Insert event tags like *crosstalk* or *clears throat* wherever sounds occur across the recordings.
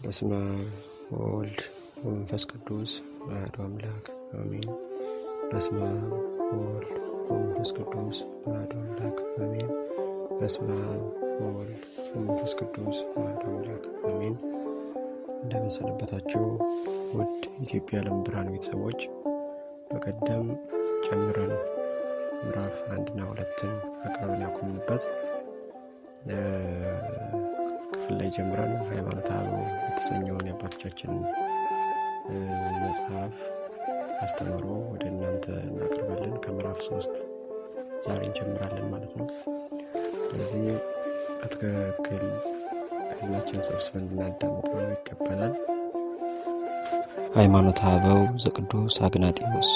በስመ አብ ወወልድ ወመንፈስ ቅዱስ አሐዱ አምላክ አሜን። በስመ አብ ወወልድ ወመንፈስ ቅዱስ አሐዱ አምላክ አሜን። በስመ አብ ወወልድ ወመንፈስ ቅዱስ አሐዱ አምላክ አሜን። እንደምን ሰነበታችሁ ውድ ኢትዮጵያ ዓለም ብርሃን ቤተሰቦች። በቀደም ጀምረን ምዕራፍ አንድና ሁለትን አቅርበን ያቆምንበት ክፍል ላይ ጀምረን ሃይማኖተ አበው የተሰኘውን የአባቶቻችን መጽሐፍ አስተምሮ ወደ እናንተ እናቀርባለን። ከምዕራፍ ሶስት ዛሬ እንጀምራለን ማለት ነው። ስለዚህ በትክክል ህሊናችን ሰብስበን እንድናዳምጠው ይገባናል። ሃይማኖተ አበው ዘቅዱስ አግናጢዎስ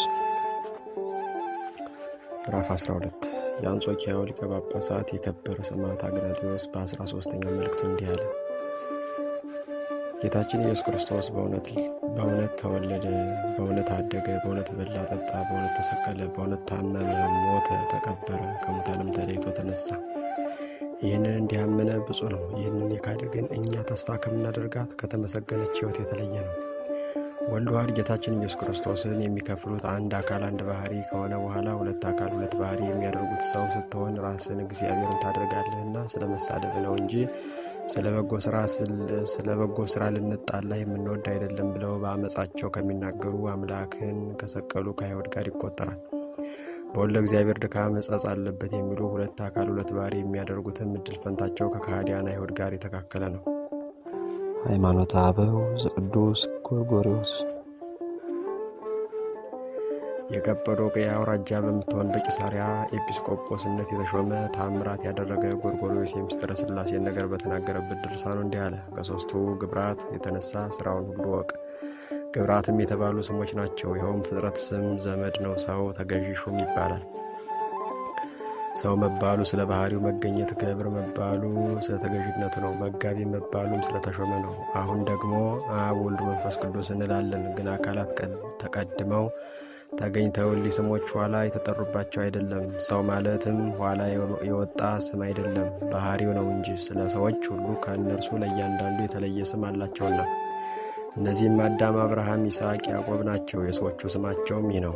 ምዕራፍ 12 የአንጾኪያው ሊቀ ጳጳሳት የከበረ ሰማዕት አግናጢዎስ በአስራ ሶስተኛው መልእክቱ እንዲህ አለ። ጌታችን ኢየሱስ ክርስቶስ በእውነት ተወለደ፣ በእውነት አደገ፣ በእውነት በላ ጠጣ፣ በእውነት ተሰቀለ፣ በእውነት ታመመ፣ ሞተ፣ ተቀበረ፣ ከሙታንም ተለይቶ ተነሳ። ይህንን እንዲያመነ ብፁዕ ነው። ይህንን የካደ ግን እኛ ተስፋ ከምናደርጋት ከተመሰገነች ሕይወት የተለየ ነው። ወልድ ዋሕድ ጌታችን ኢየሱስ ክርስቶስን የሚከፍሉት አንድ አካል አንድ ባህሪ ከሆነ በኋላ ሁለት አካል ሁለት ባህሪ የሚያደርጉት ሰው ስትሆን ራስን እግዚአብሔርን ታደርጋለህና ስለ መሳደብ ነው እንጂ ስለ በጎ ስራ ልንጣላ የምንወድ አይደለም ብለው በአመፃቸው ከሚናገሩ አምላክን ከሰቀሉ ከአይሁድ ጋር ይቆጠራል። በወልደ እግዚአብሔር ድካም እጸጽ አለበት የሚሉ ሁለት አካል ሁለት ባህሪ የሚያደርጉትም እድል ፈንታቸው ከካህዲያን አይሁድ ጋር የተካከለ ነው። ሃይማኖተ አበው ዘቅዱስ ጎርጎርዮስ የቀጰዶቅያ አውራጃ በምትሆን በቂሳሪያ ኤጲስቆጶስነት የተሾመ ታምራት ያደረገ ጎርጎርዮስ የምስጢረ ሥላሴን ነገር በተናገረበት ድርሳኑ እንዲህ አለ። ከሦስቱ ግብራት የተነሳ ስራውን ሁሉ ወቅ። ግብራትም የተባሉ ስሞች ናቸው። ይኸውም ፍጥረት ስም ዘመድ ነው። ሰው ተገዢ ሹም ይባላል። ሰው መባሉ ስለ ባህሪው መገኘት፣ ገብር መባሉ ስለ ተገዥነቱ ነው። መጋቢ መባሉም ስለተሾመ ነው። አሁን ደግሞ አብ ወልድ መንፈስ ቅዱስ እንላለን። ግን አካላት ተቀድመው ተገኝተው ስሞች ኋላ የተጠሩባቸው አይደለም። ሰው ማለትም ኋላ የወጣ ስም አይደለም፣ ባህሪው ነው እንጂ። ስለ ሰዎች ሁሉ ከእነርሱ ለእያንዳንዱ የተለየ ስም አላቸውና እነዚህም አዳም፣ አብርሃም፣ ይስሐቅ፣ ያዕቆብ ናቸው። የሰዎቹ ስማቸውም ይህ ነው።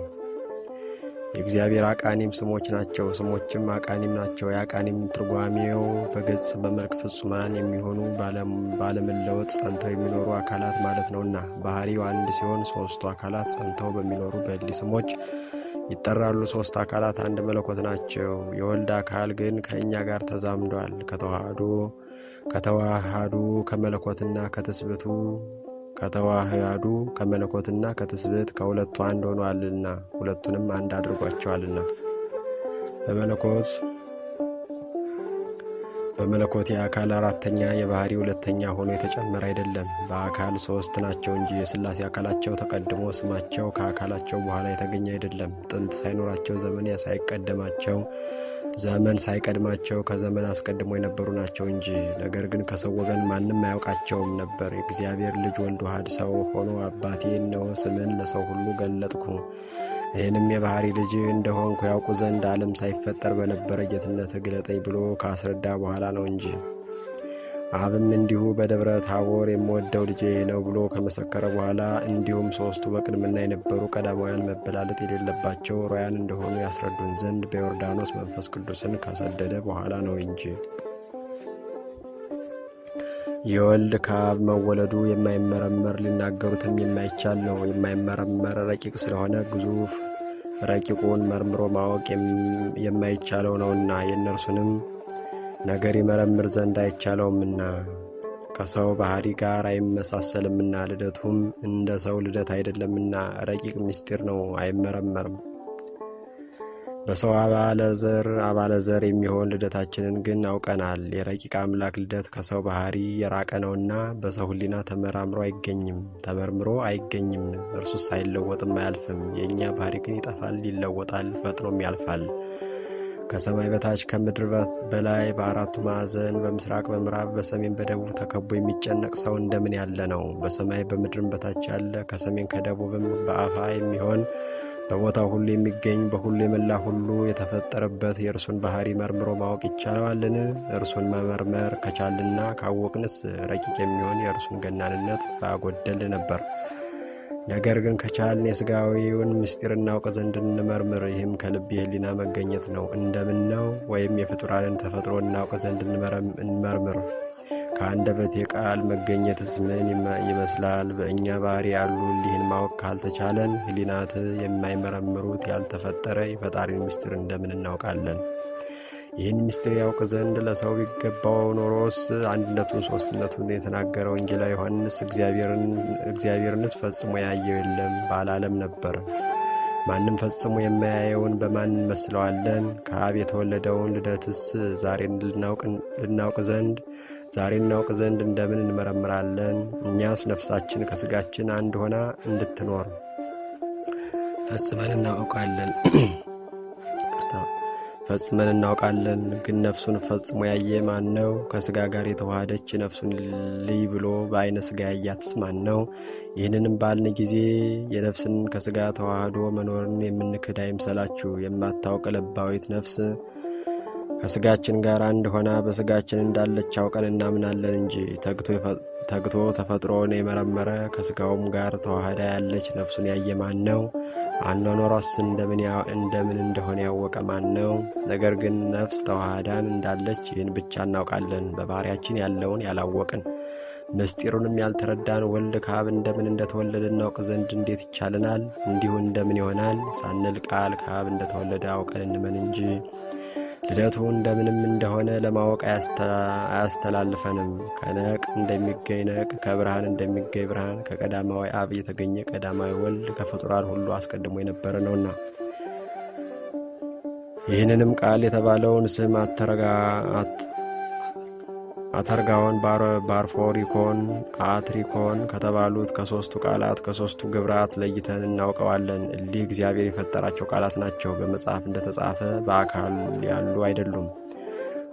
የእግዚአብሔር አቃኒም ስሞች ናቸው። ስሞችም አቃኒም ናቸው። የአቃኒም ትርጓሜው በገጽ በመልክ ፍጹማን የሚሆኑ ባለመለወጥ ጸንተው የሚኖሩ አካላት ማለት ነውና ባህሪው አንድ ሲሆን ሶስቱ አካላት ጸንተው በሚኖሩ በእሊ ስሞች ይጠራሉ። ሶስት አካላት አንድ መለኮት ናቸው። የወልድ አካል ግን ከእኛ ጋር ተዛምዷል። ከተዋሃዱ ከተዋሃዱ ከመለኮትና ከትስብእቱ ከተዋህያዱ ከመለኮትና ከትስብእት ከሁለቱ አንድ ሆኗልና ሁለቱንም አንድ አድርጓቸዋልና በመለኮት በመለኮት የአካል አራተኛ የባህሪ ሁለተኛ ሆኖ የተጨመረ አይደለም። በአካል ሶስት ናቸው እንጂ የሥላሴ አካላቸው ተቀድሞ ስማቸው ከአካላቸው በኋላ የተገኘ አይደለም። ጥንት ሳይኖራቸው ዘመን ሳይቀደማቸው ዘመን ሳይቀድማቸው ከዘመን አስቀድሞ የነበሩ ናቸው እንጂ። ነገር ግን ከሰው ወገን ማንም አያውቃቸውም ነበር። የእግዚአብሔር ልጅ ወልድ ዋሕድ ሰው ሆኖ አባቴ እነሆ ስምን ለሰው ሁሉ ገለጥኩ ይህንም የባህሪ ልጅ እንደሆንኩ ያውቁ ዘንድ ዓለም ሳይፈጠር በነበረ ጌትነት ግለጠኝ ብሎ ካስረዳ በኋላ ነው እንጂ። አብም እንዲሁ በደብረ ታቦር የምወደው ልጄ ነው ብሎ ከመሰከረ በኋላ እንዲሁም ሦስቱ በቅድምና የነበሩ ቀዳማውያን መበላለጥ የሌለባቸው ሮያን እንደሆኑ ያስረዱን ዘንድ በዮርዳኖስ መንፈስ ቅዱስን ካሰደደ በኋላ ነው እንጂ። የወልድ ከአብ መወለዱ የማይመረመር ሊናገሩትም የማይቻል ነው። የማይመረመር ረቂቅ ስለሆነ ግዙፍ ረቂቁን መርምሮ ማወቅ የማይቻለው ነውና የእነርሱንም ነገር ይመረምር ዘንድ አይቻለውምና ከሰው ባህሪ ጋር አይመሳሰልምና ልደቱም እንደ ሰው ልደት አይደለምና ረቂቅ ምስጢር ነው፣ አይመረመርም። በሰው አባለ ዘር አባለ ዘር የሚሆን ልደታችንን ግን አውቀናል። የረቂቅ አምላክ ልደት ከሰው ባህሪ የራቀ ነውና በሰው ሕሊና ተመራምሮ አይገኝም ተመርምሮ አይገኝም። እርሱስ አይለወጥም አያልፍም። የእኛ ባህሪ ግን ይጠፋል፣ ይለወጣል፣ ፈጥኖም ያልፋል። ከሰማይ በታች ከምድር በላይ በአራቱ ማዕዘን በምስራቅ በምዕራብ በሰሜን በደቡብ ተከቦ የሚጨነቅ ሰው እንደምን ያለ ነው? በሰማይ በምድርም በታች ያለ ከሰሜን ከደቡብም በአፋ የሚሆን በቦታው ሁሉ የሚገኝ በሁሉ የመላ ሁሉ የተፈጠረበት የእርሱን ባህሪ መርምሮ ማወቅ ይቻለዋልን? እርሱን መመርመር ከቻልና ካወቅንስ ረቂቅ የሚሆን የእርሱን ገናንነት ባጎደል ነበር። ነገር ግን ከቻልን የሥጋዊውን ምስጢር እናውቅ ዘንድ እንመርምር። ይህም ከልብ የሕሊና መገኘት ነው። እንደምን ነው? ወይም የፍጡራንን ተፈጥሮ እናውቅ ዘንድ እንመርምር። ከአንደበት የቃል መገኘትስ ምን ይመስላል? በእኛ ባህሪ ያሉ ሊህን ማወቅ ካልተቻለን ሕሊናት የማይመረምሩት ያልተፈጠረ የፈጣሪን ምስጢር እንደምን እናውቃለን? ይህን ምስጢር ያውቅ ዘንድ ለሰው ቢገባው ኖሮስ አንድነቱን ሶስትነቱን የተናገረ ወንጌላዊ ዮሐንስ እግዚአብሔርንስ ፈጽሞ ያየው የለም ባላለም ነበር። ማንም ፈጽሞ የማያየውን በማን እንመስለዋለን? ከአብ የተወለደውን ልደትስ ዛሬ ልናውቅ ዘንድ ዛሬ እናውቅ ዘንድ እንደምን እንመረምራለን? እኛስ ነፍሳችን ከስጋችን አንድ ሆና እንድትኖር ፈጽመን እናውቃለን *clears throat* ፈጽመን እናውቃለን። ግን ነፍሱን ፈጽሞ ያየ ማን ነው? ከስጋ ጋር የተዋሃደች ነፍሱን ልይ ብሎ በአይነ ስጋ ያያትስ ማን ነው? ይህንንም ባልን ጊዜ የነፍስን ከስጋ ተዋህዶ መኖርን የምንክድ አይምሰላችሁ። የማታውቅ ለባዊት ነፍስ ከስጋችን ጋር አንድ ሆና በስጋችን እንዳለች አውቀን እናምናለን እንጂ ተግቶ ተፈጥሮውን የመረመረ ከስጋውም ጋር ተዋህዳ ያለች ነፍሱን ያየ ማን ነው? አኗኗሯስ እንደምን እንደሆነ ያወቀ ማን ነው? ነገር ግን ነፍስ ተዋህዳን እንዳለች ይህን ብቻ እናውቃለን፣ በባህሪያችን ያለውን ያላወቅን ምስጢሩንም ያልተረዳን ወልድ ከአብ እንደምን እንደተወለደ እናውቅ ዘንድ እንዴት ይቻለናል? እንዲሁ እንደምን ይሆናል ሳንል ቃል ከአብ እንደተወለደ አውቀን እንመን እንጂ ልደቱ እንደምንም እንደሆነ ለማወቅ አያስተላልፈንም። ከነቅ እንደሚገኝ ነቅ፣ ከብርሃን እንደሚገኝ ብርሃን፣ ከቀዳማዊ አብ የተገኘ ቀዳማዊ ወልድ ከፍጡራን ሁሉ አስቀድሞ የነበረ ነውና። ይህንንም ቃል የተባለውን ስም አተርጋውን፣ ባርፎሪኮን፣ አትሪኮን ከተባሉት ከሶስቱ ቃላት ከሶስቱ ግብራት ለይተን እናውቀዋለን። እሊህ እግዚአብሔር የፈጠራቸው ቃላት ናቸው። በመጽሐፍ እንደተጻፈ በአካል ያሉ አይደሉም።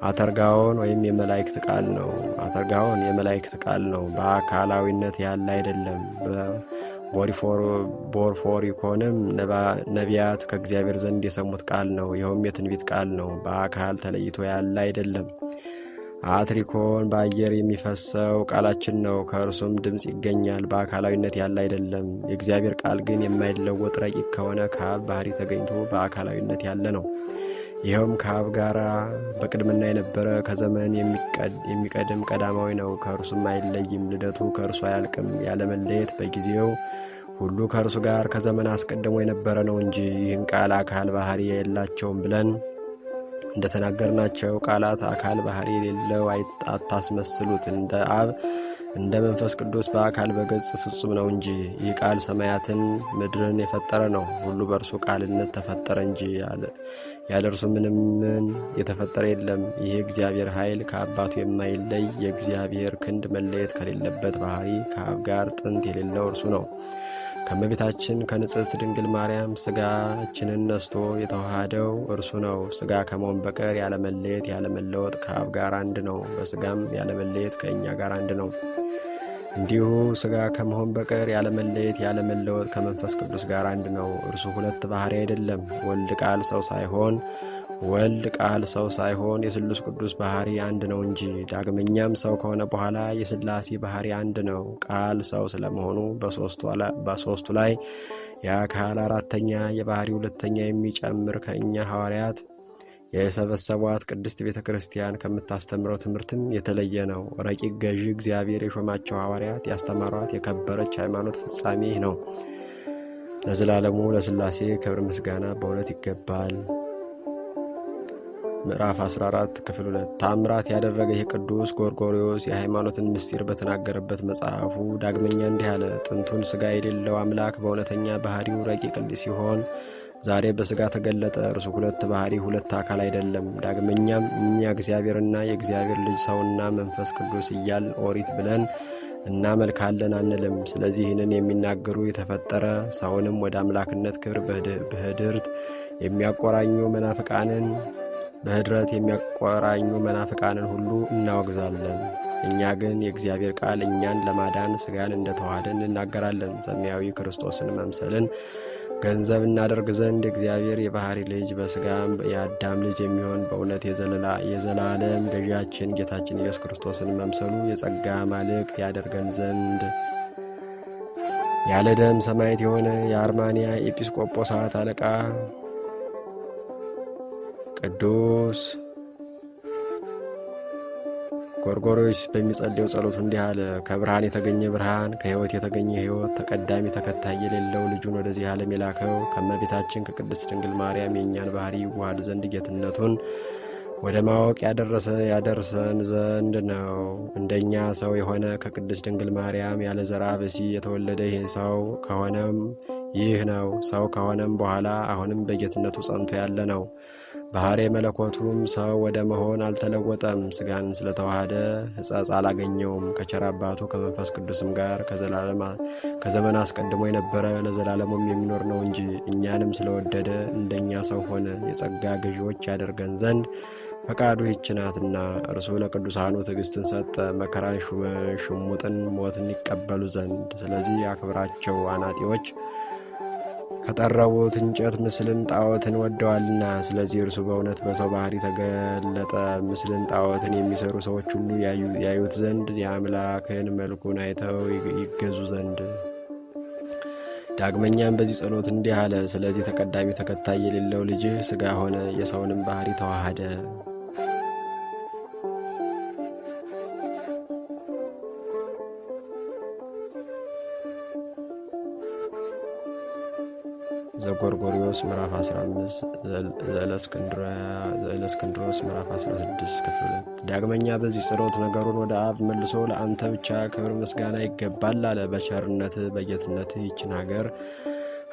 አተርጋውን ወይም የመላእክት ቃል ነው። አተርጋውን የመላእክት ቃል ነው፣ በአካላዊነት ያለ አይደለም። ቦርፎሪኮንም ነቢያት ከእግዚአብሔር ዘንድ የሰሙት ቃል ነው። ይኸውም የትንቢት ቃል ነው፣ በአካል ተለይቶ ያለ አይደለም። አትሪኮን በአየር የሚፈሰው ቃላችን ነው። ከእርሱም ድምፅ ይገኛል። በአካላዊነት ያለ አይደለም። የእግዚአብሔር ቃል ግን የማይለወጥ ረቂቅ ከሆነ ከአብ ባህሪ ተገኝቶ በአካላዊነት ያለ ነው። ይኸውም ከአብ ጋር በቅድምና የነበረ ከዘመን የሚቀድም ቀዳማዊ ነው። ከእርሱም አይለይም። ልደቱ ከእርሱ አያልቅም። ያለመለየት በጊዜው ሁሉ ከእርሱ ጋር ከዘመን አስቀድሞ የነበረ ነው እንጂ ይህን ቃል አካል ባህሪ የላቸውም ብለን እንደተናገርናቸው ቃላት አካል ባህሪ የሌለው አታስመስሉት። እንደ አብ እንደ መንፈስ ቅዱስ በአካል በገጽ ፍጹም ነው እንጂ። ይህ ቃል ሰማያትን ምድርን የፈጠረ ነው። ሁሉ በእርሱ ቃልነት ተፈጠረ እንጂ ያለ እርሱ ምንም ምን የተፈጠረ የለም። ይህ እግዚአብሔር ኃይል ከአባቱ የማይለይ የእግዚአብሔር ክንድ መለየት ከሌለበት ባህሪ ከአብ ጋር ጥንት የሌለው እርሱ ነው። ከእመቤታችን ከንጽሕት ድንግል ማርያም ስጋችንን ነስቶ የተዋሃደው እርሱ ነው። ስጋ ከመሆን በቀር ያለመለየት ያለመለወጥ ከአብ ጋር አንድ ነው። በስጋም ያለመለየት ከእኛ ጋር አንድ ነው። እንዲሁ ስጋ ከመሆን በቀር ያለመለየት ያለመለወጥ ከመንፈስ ቅዱስ ጋር አንድ ነው። እርሱ ሁለት ባህሪ አይደለም። ወልድ ቃል ሰው ሳይሆን ወልድ ቃል ሰው ሳይሆን የስሉስ ቅዱስ ባህሪ አንድ ነው እንጂ። ዳግመኛም ሰው ከሆነ በኋላ የስላሴ ባህሪ አንድ ነው። ቃል ሰው ስለመሆኑ በሶስቱ ላይ የአካል አራተኛ የባህሪ ሁለተኛ የሚጨምር ከእኛ ሐዋርያት የሰበሰቧት ቅድስት ቤተ ክርስቲያን ከምታስተምረው ትምህርትም የተለየ ነው። ረቂቅ ገዢ እግዚአብሔር የሾማቸው ሐዋርያት ያስተማሯት የከበረች ሃይማኖት ፍጻሜ ይህ ነው። ለዘላለሙ ለስላሴ ክብር ምስጋና በእውነት ይገባል። ምዕራፍ 14 ክፍል 2 ታምራት ያደረገ ይህ ቅዱስ ጎርጎርዮስ የሃይማኖትን ምስጢር በተናገረበት መጽሐፉ ዳግመኛ እንዲህ አለ። ጥንቱን ሥጋ የሌለው አምላክ በእውነተኛ ባህሪው ረቂቅ ሲሆን ዛሬ በሥጋ ተገለጠ። እርሱ ሁለት ባህሪ ሁለት አካል አይደለም። ዳግመኛም እኛ እግዚአብሔርና የእግዚአብሔር ልጅ ሰውና መንፈስ ቅዱስ እያል ኦሪት ብለን እናመልካለን አንልም። ስለዚህ ይህንን የሚናገሩ የተፈጠረ ሰውንም ወደ አምላክነት ክብር በህድርት የሚያቆራኙ መናፍቃንን በህድረት የሚያቆራኙ መናፍቃንን ሁሉ እናወግዛለን። እኛ ግን የእግዚአብሔር ቃል እኛን ለማዳን ሥጋን እንደተዋሃደ እንናገራለን። ሰማያዊ ክርስቶስን መምሰልን ገንዘብ እናደርግ ዘንድ እግዚአብሔር የባህሪ ልጅ በስጋም የአዳም ልጅ የሚሆን በእውነት የዘላለም ገዢያችን ጌታችን ኢየሱስ ክርስቶስን መምሰሉ የጸጋ ማልክት ያደርገን ዘንድ ያለ ደም ሰማዕት የሆነ የአርማንያ ኤጲስቆጶሳት አለቃ ቅዱስ ጎርጎሮስ በሚጸልየው ጸሎቱ እንዲህ አለ። ከብርሃን የተገኘ ብርሃን፣ ከሕይወት የተገኘ ሕይወት፣ ተቀዳሚ ተከታይ የሌለው ልጁን ወደዚህ ዓለም የላከው ከእመቤታችን ከቅድስት ድንግል ማርያም የእኛን ባህሪ ይዋሃድ ዘንድ ጌትነቱን ወደ ማወቅ ያደረሰ ያደርሰን ዘንድ ነው። እንደኛ ሰው የሆነ ከቅድስት ድንግል ማርያም ያለ ዘራ ብሲ የተወለደ ይህ ሰው ከሆነም ይህ ነው። ሰው ከሆነም በኋላ አሁንም በጌትነቱ ጸንቶ ያለ ነው። ባህሬ መለኮቱም ሰው ወደ መሆን አልተለወጠም። ስጋን ስለተዋሃደ ሕጸጽ አላገኘውም። ከቸር አባቱ ከመንፈስ ቅዱስም ጋር ከዘመን አስቀድሞ የነበረ ለዘላለሙም የሚኖር ነው እንጂ እኛንም ስለወደደ እንደኛ ሰው ሆነ። የጸጋ ገዢዎች ያደርገን ዘንድ ፈቃዱ ይህች ናትና እርሱ ለቅዱሳኑ ትዕግስትን ሰጠ፣ መከራን ሹመ፣ ሽሙጥን ሞትን ይቀበሉ ዘንድ። ስለዚህ አክብራቸው አናጢዎች ከጠረቡት እንጨት ምስልን ጣዖትን ወደዋልና። ስለዚህ እርሱ በእውነት በሰው ባህሪ ተገለጠ። ምስልን ጣዖትን የሚሰሩ ሰዎች ሁሉ ያዩት ዘንድ የአምላክን መልኩን አይተው ይገዙ ዘንድ። ዳግመኛም በዚህ ጸሎት እንዲህ አለ። ስለዚህ ተቀዳሚ ተከታይ የሌለው ልጅህ ሥጋ ሆነ፣ የሰውንም ባህሪ ተዋሃደ። ዘጎርጎሪዎስ ምዕራፍ 15 ዘእለእስክንድሮስ ምዕራፍ 16 ክፍል 2። ዳግመኛ በዚህ ጸሎት ነገሩን ወደ አብ መልሶ ለአንተ ብቻ ክብር ምስጋና ይገባል አለ። በቸርነትህ በጌትነትህ ይችን ሀገር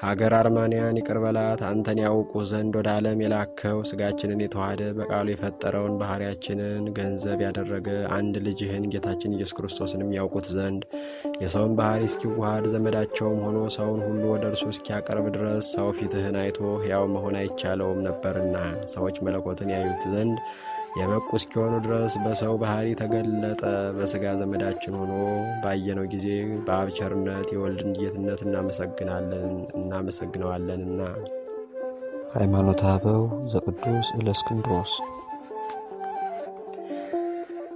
ሀገር አርማንያን ይቅር በላት። አንተን ያውቁ ዘንድ ወደ ዓለም የላከው ስጋችንን የተዋሃደ በቃሉ የፈጠረውን ባህሪያችንን ገንዘብ ያደረገ አንድ ልጅህን ጌታችን ኢየሱስ ክርስቶስንም ያውቁት ዘንድ የሰውን ባህሪ እስኪዋሃድ ዘመዳቸውም ሆኖ ሰውን ሁሉ ወደ እርሱ እስኪያቀርብ ድረስ ሰው ፊትህን አይቶ ሕያው መሆን አይቻለውም ነበርና ሰዎች መለኮትን ያዩት ዘንድ የበቁ እስኪሆኑ ድረስ በሰው ባህሪ ተገለጠ። በስጋ ዘመዳችን ሆኖ ባየነው ጊዜ በአብ ቸርነት የወልድን ጌትነት እናመሰግነዋለንና። ሃይማኖተ አበው ዘቅዱስ እለእስክንድሮስ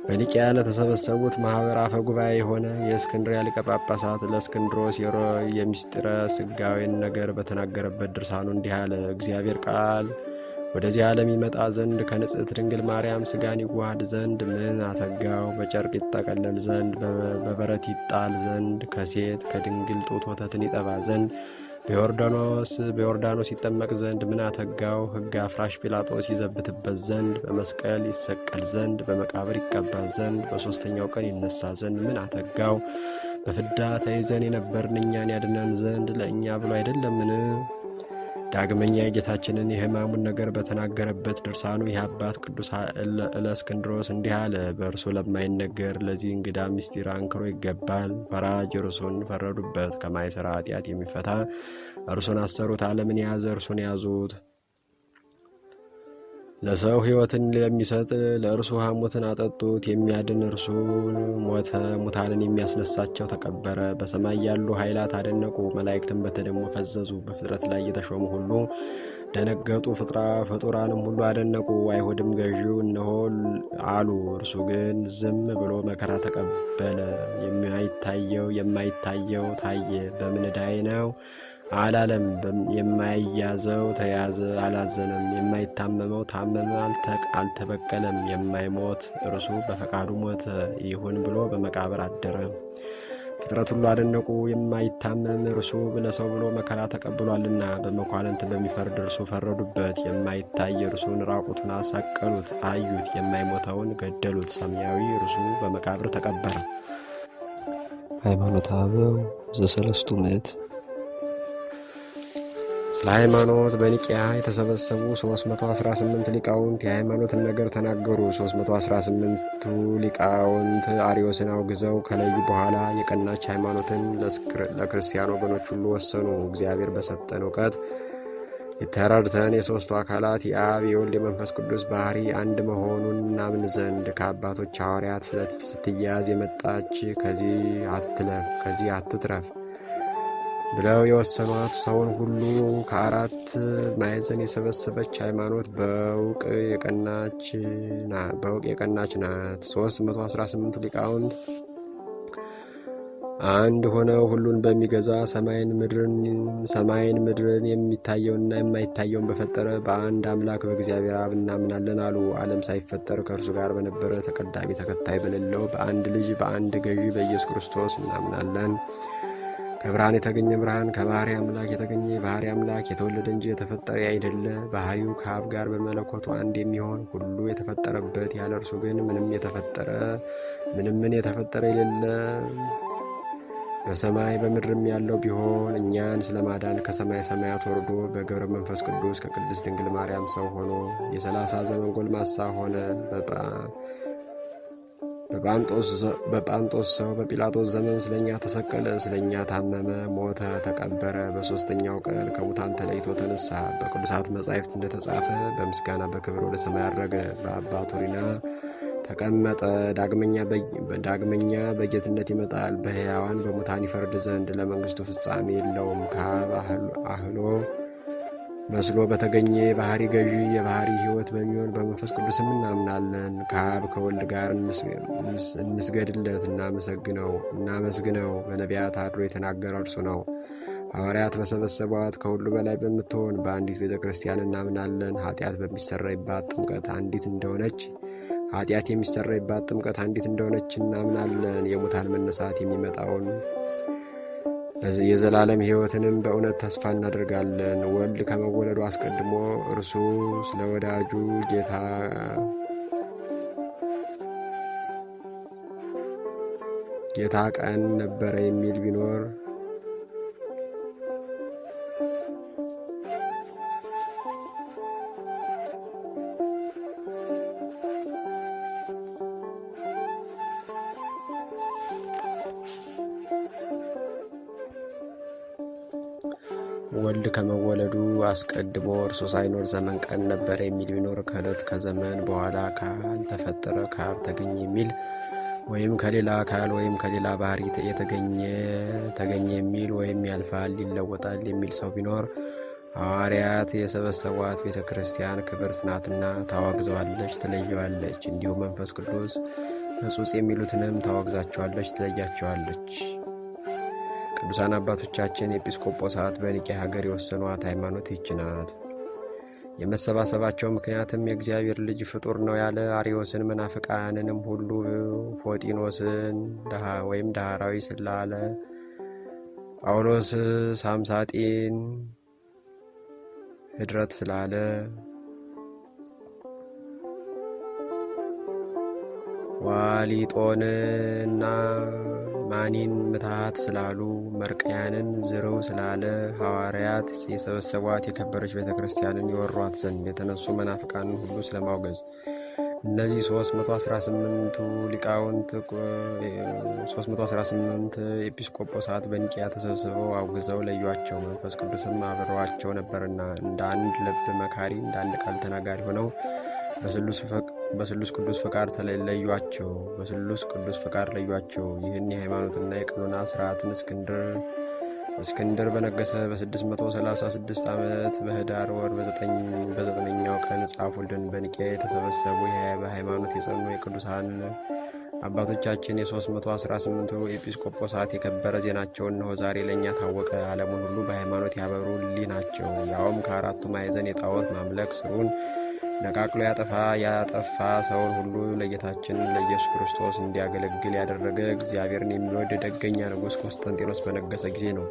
በኒቅያ ለተሰበሰቡት ማኅበር አፈ ጉባኤ የሆነ የእስክንድርያ ሊቀ ጳጳሳት ለእስክንድሮስ የሚስጢረ ሥጋዌን ነገር በተናገረበት ድርሳኑ እንዲህ አለ። እግዚአብሔር ቃል ወደዚህ ዓለም ይመጣ ዘንድ ከንጽሕት ድንግል ማርያም ሥጋን ይዋሃድ ዘንድ ምን አተጋው? በጨርቅ ይጠቀለል ዘንድ በበረት ይጣል ዘንድ ከሴት ከድንግል ጡት ወተትን ይጠባ ዘንድ በዮርዳኖስ በዮርዳኖስ ይጠመቅ ዘንድ ምን አተጋው? ሕግ አፍራሽ ጲላጦስ ይዘብትበት ዘንድ በመስቀል ይሰቀል ዘንድ በመቃብር ይቀባ ዘንድ በሦስተኛው ቀን ይነሳ ዘንድ ምን አተጋው? በፍዳ ተይዘን የነበርን እኛን ያድነን ዘንድ ለእኛ ብሎ አይደለምን? ዳግመኛ የጌታችንን የሕማሙን ነገር በተናገረበት ድርሳኑ ይህ አባት ቅዱስ እለእስክንድሮስ እንዲህ አለ። በእርሱ ለማይነገር ለዚህ እንግዳ ምስጢር አንክሮ ይገባል። ፈራጅ እርሱን ፈረዱበት። ከማይሰራ ኃጢአት የሚፈታ እርሱን አሰሩት። ዓለምን የያዘ እርሱን ያዙት። ለሰው ሕይወትን ለሚሰጥ ለእርሱ ሐሞትን አጠጡት። የሚያድን እርሱን ሞተ። ሙታንን የሚያስነሳቸው ተቀበረ። በሰማይ ያሉ ኃይላት አደነቁ። መላእክትን በተደሞ ፈዘዙ። በፍጥረት ላይ የተሾሙ ሁሉ ደነገጡ። ፍጡራንም ሁሉ አደነቁ። አይሁድም ገዢው እነሆ አሉ። እርሱ ግን ዝም ብሎ መከራ ተቀበለ። የማይታየው የማይታየው ታየ። በምን ዕዳዬ ነው አላለም። የማይያዘው ተያዘ፣ አላዘነም። የማይታመመው ታመመ፣ አልተበቀለም። የማይሞት እርሱ በፈቃዱ ሞተ። ይሁን ብሎ በመቃብር አደረ። ፍጥረት ሁሉ አደነቁ። የማይታመም እርሱ ለሰው ብሎ መከራ ተቀብሏልና በመኳንንት በሚፈርድ እርሱ ፈረዱበት። የማይታይ እርሱን ራቁቱን አሳቀሉት፣ አዩት። የማይሞተውን ገደሉት። ሰማያዊ እርሱ በመቃብር ተቀበረ። ሃይማኖተ አበው ዘሰለስቱ ምዕት ስለ ሃይማኖት በኒቅያ የተሰበሰቡ 318 ሊቃውንት የሃይማኖትን ነገር ተናገሩ። 318ቱ ሊቃውንት አርዮስን አውግዘው ከለዩ በኋላ የቀናች ሃይማኖትን ለክርስቲያን ወገኖች ሁሉ ወሰኑ። እግዚአብሔር በሰጠን እውቀት የተረድተን የሦስቱ አካላት የአብ የወልድ የመንፈስ ቅዱስ ባህሪ አንድ መሆኑን እናምን ዘንድ ከአባቶች ሐዋርያት ስትያዝ የመጣች ከዚህ አትለፍ፣ ከዚህ አትትረፍ ብለው የወሰኗት ሰውን ሁሉ ከአራት ማዕዘን የሰበሰበች ሃይማኖት በእውቅ የቀናች ናት። 318 ሊቃውንት አንድ ሆነው ሁሉን በሚገዛ ሰማይን ምድርን የሚታየውንና የማይታየውን በፈጠረ በአንድ አምላክ በእግዚአብሔር አብ እናምናለን አሉ። ዓለም ሳይፈጠር ከእርሱ ጋር በነበረ ተቀዳሚ ተከታይ በሌለው በአንድ ልጅ በአንድ ገዢ በኢየሱስ ክርስቶስ እናምናለን። ከብርሃን የተገኘ ብርሃን፣ ከባህሪ አምላክ የተገኘ የባህሪ አምላክ፣ የተወለደ እንጂ የተፈጠረ አይደለ፣ ባህሪው ከአብ ጋር በመለኮቱ አንድ የሚሆን ሁሉ የተፈጠረበት፣ ያለ እርሱ ግን ምንም የተፈጠረ ምንም ምን የተፈጠረ የሌለ በሰማይ በምድርም ያለው ቢሆን እኛን ስለ ማዳን ከሰማይ ሰማያት ወርዶ በገብረ መንፈስ ቅዱስ ከቅድስት ድንግል ማርያም ሰው ሆኖ የሰላሳ ዘመን ጎልማሳ ሆነ። በጳንጦስ ሰው በጲላጦስ ዘመን ስለኛ ተሰቀለ፣ ስለኛ ታመመ፣ ሞተ፣ ተቀበረ። በሦስተኛው ቀን ከሙታን ተለይቶ ተነሳ። በቅዱሳት መጻሕፍት እንደተጻፈ በምስጋና በክብር ወደ ሰማይ አረገ፣ በአባቱ ሪና ተቀመጠ። ዳግመኛ በጌትነት ይመጣል፣ በሕያዋን በሙታን ይፈርድ ዘንድ ለመንግሥቱ ፍጻሜ የለውም። ከአብ አህሎ መስሎ በተገኘ ባህሪ ገዢ የባህሪ ሕይወት በሚሆን በመንፈስ ቅዱስም እናምናለን። ከአብ ከወልድ ጋር እንስገድለት፣ እናመሰግነው እናመስግነው። በነቢያት አድሮ የተናገረ እርሱ ነው። ሐዋርያት በሰበሰቧት ከሁሉ በላይ በምትሆን በአንዲት ቤተ ክርስቲያን እናምናለን። ኃጢአት በሚሰረይባት ጥምቀት አንዲት እንደሆነች ኃጢአት የሚሰረይባት ጥምቀት አንዲት እንደሆነች እናምናለን። የሙታን መነሳት የሚመጣውን የዘላለም ሕይወትንም በእውነት ተስፋ እናደርጋለን። ወልድ ከመወለዱ አስቀድሞ እርሱ ስለ ወዳጁ ጌታ ጌታ ቀን ነበረ የሚል ቢኖር ወልድ ከመወለዱ አስቀድሞ እርሱ ሳይኖር ዘመን ቀን ነበረ የሚል ቢኖር ከዕለት ከዘመን በኋላ ካልተፈጠረ ከአብ ተገኘ የሚል ወይም ከሌላ አካል ወይም ከሌላ ባህሪ የተገኘ ተገኘ የሚል ወይም ያልፋል ይለወጣል የሚል ሰው ቢኖር ሐዋርያት የሰበሰቧት ቤተ ክርስቲያን ክብርት ናትና ታዋግዘዋለች፣ ትለየዋለች። እንዲሁም መንፈስ ቅዱስ ሕጹጽ የሚሉትንም ታዋግዛቸዋለች፣ ትለያቸዋለች። ቅዱሳን አባቶቻችን ኤጲስቆጶሳት በኒቄ ሀገር የወሰኗት ሃይማኖት ይች ናት። የመሰባሰባቸው ምክንያትም የእግዚአብሔር ልጅ ፍጡር ነው ያለ አሪዮስን፣ መናፍቃንንም ሁሉ ፎጢኖስን ወይም ዳህራዊ ስላለ ጳውሎስ ሳምሳጤን ህድረት ስላለ ዋሊጦንና ማኒን ምትሃት ስላሉ መርቀያንን ዝርው ስላለ ሐዋርያት የሰበሰቧት የከበረች ቤተ ክርስቲያንን የወሯት ዘንድ የተነሱ መናፍቃንን ሁሉ ስለማውገዝ እነዚህ 318ቱ ሊቃውንት 318 ኤጲስቆጶሳት በኒቅያ ተሰብስበው አውግዘው ለዩአቸው። መንፈስ ቅዱስም አብረዋቸው ነበርና እንደ አንድ ልብ መካሪ፣ እንደ አንድ ቃል ተናጋሪ ሆነው በስሉስ ቅዱስ ፈቃድ ለዩአቸው። በስሉስ ቅዱስ ፈቃድ ለዩአቸው። ይህን የሃይማኖትና የቀኖና ስርዓትን እስክንድር እስክንድር በነገሰ በ636 ዓመት በህዳር ወር በዘጠነኛው ቀን ጻፉልን። በኒቅያ የተሰበሰቡ በሃይማኖት የጸኑ የቅዱሳን አባቶቻችን የ318ቱ ኤጲስቆጶሳት የከበረ ዜናቸው እነሆ ዛሬ ለእኛ ታወቀ። ዓለሙን ሁሉ በሃይማኖት ያበሩልኝ ናቸው። ያውም ከአራቱ ማዕዘን የጣዖት ማምለክ ስሩን ነቃቅሎ ያጠፋ ያጠፋ ሰውን ሁሉ ለጌታችን ለኢየሱስ ክርስቶስ እንዲያገለግል ያደረገ እግዚአብሔርን የሚወድ ደገኛ ንጉሥ ቆስጠንጢኖስ በነገሰ ጊዜ ነው።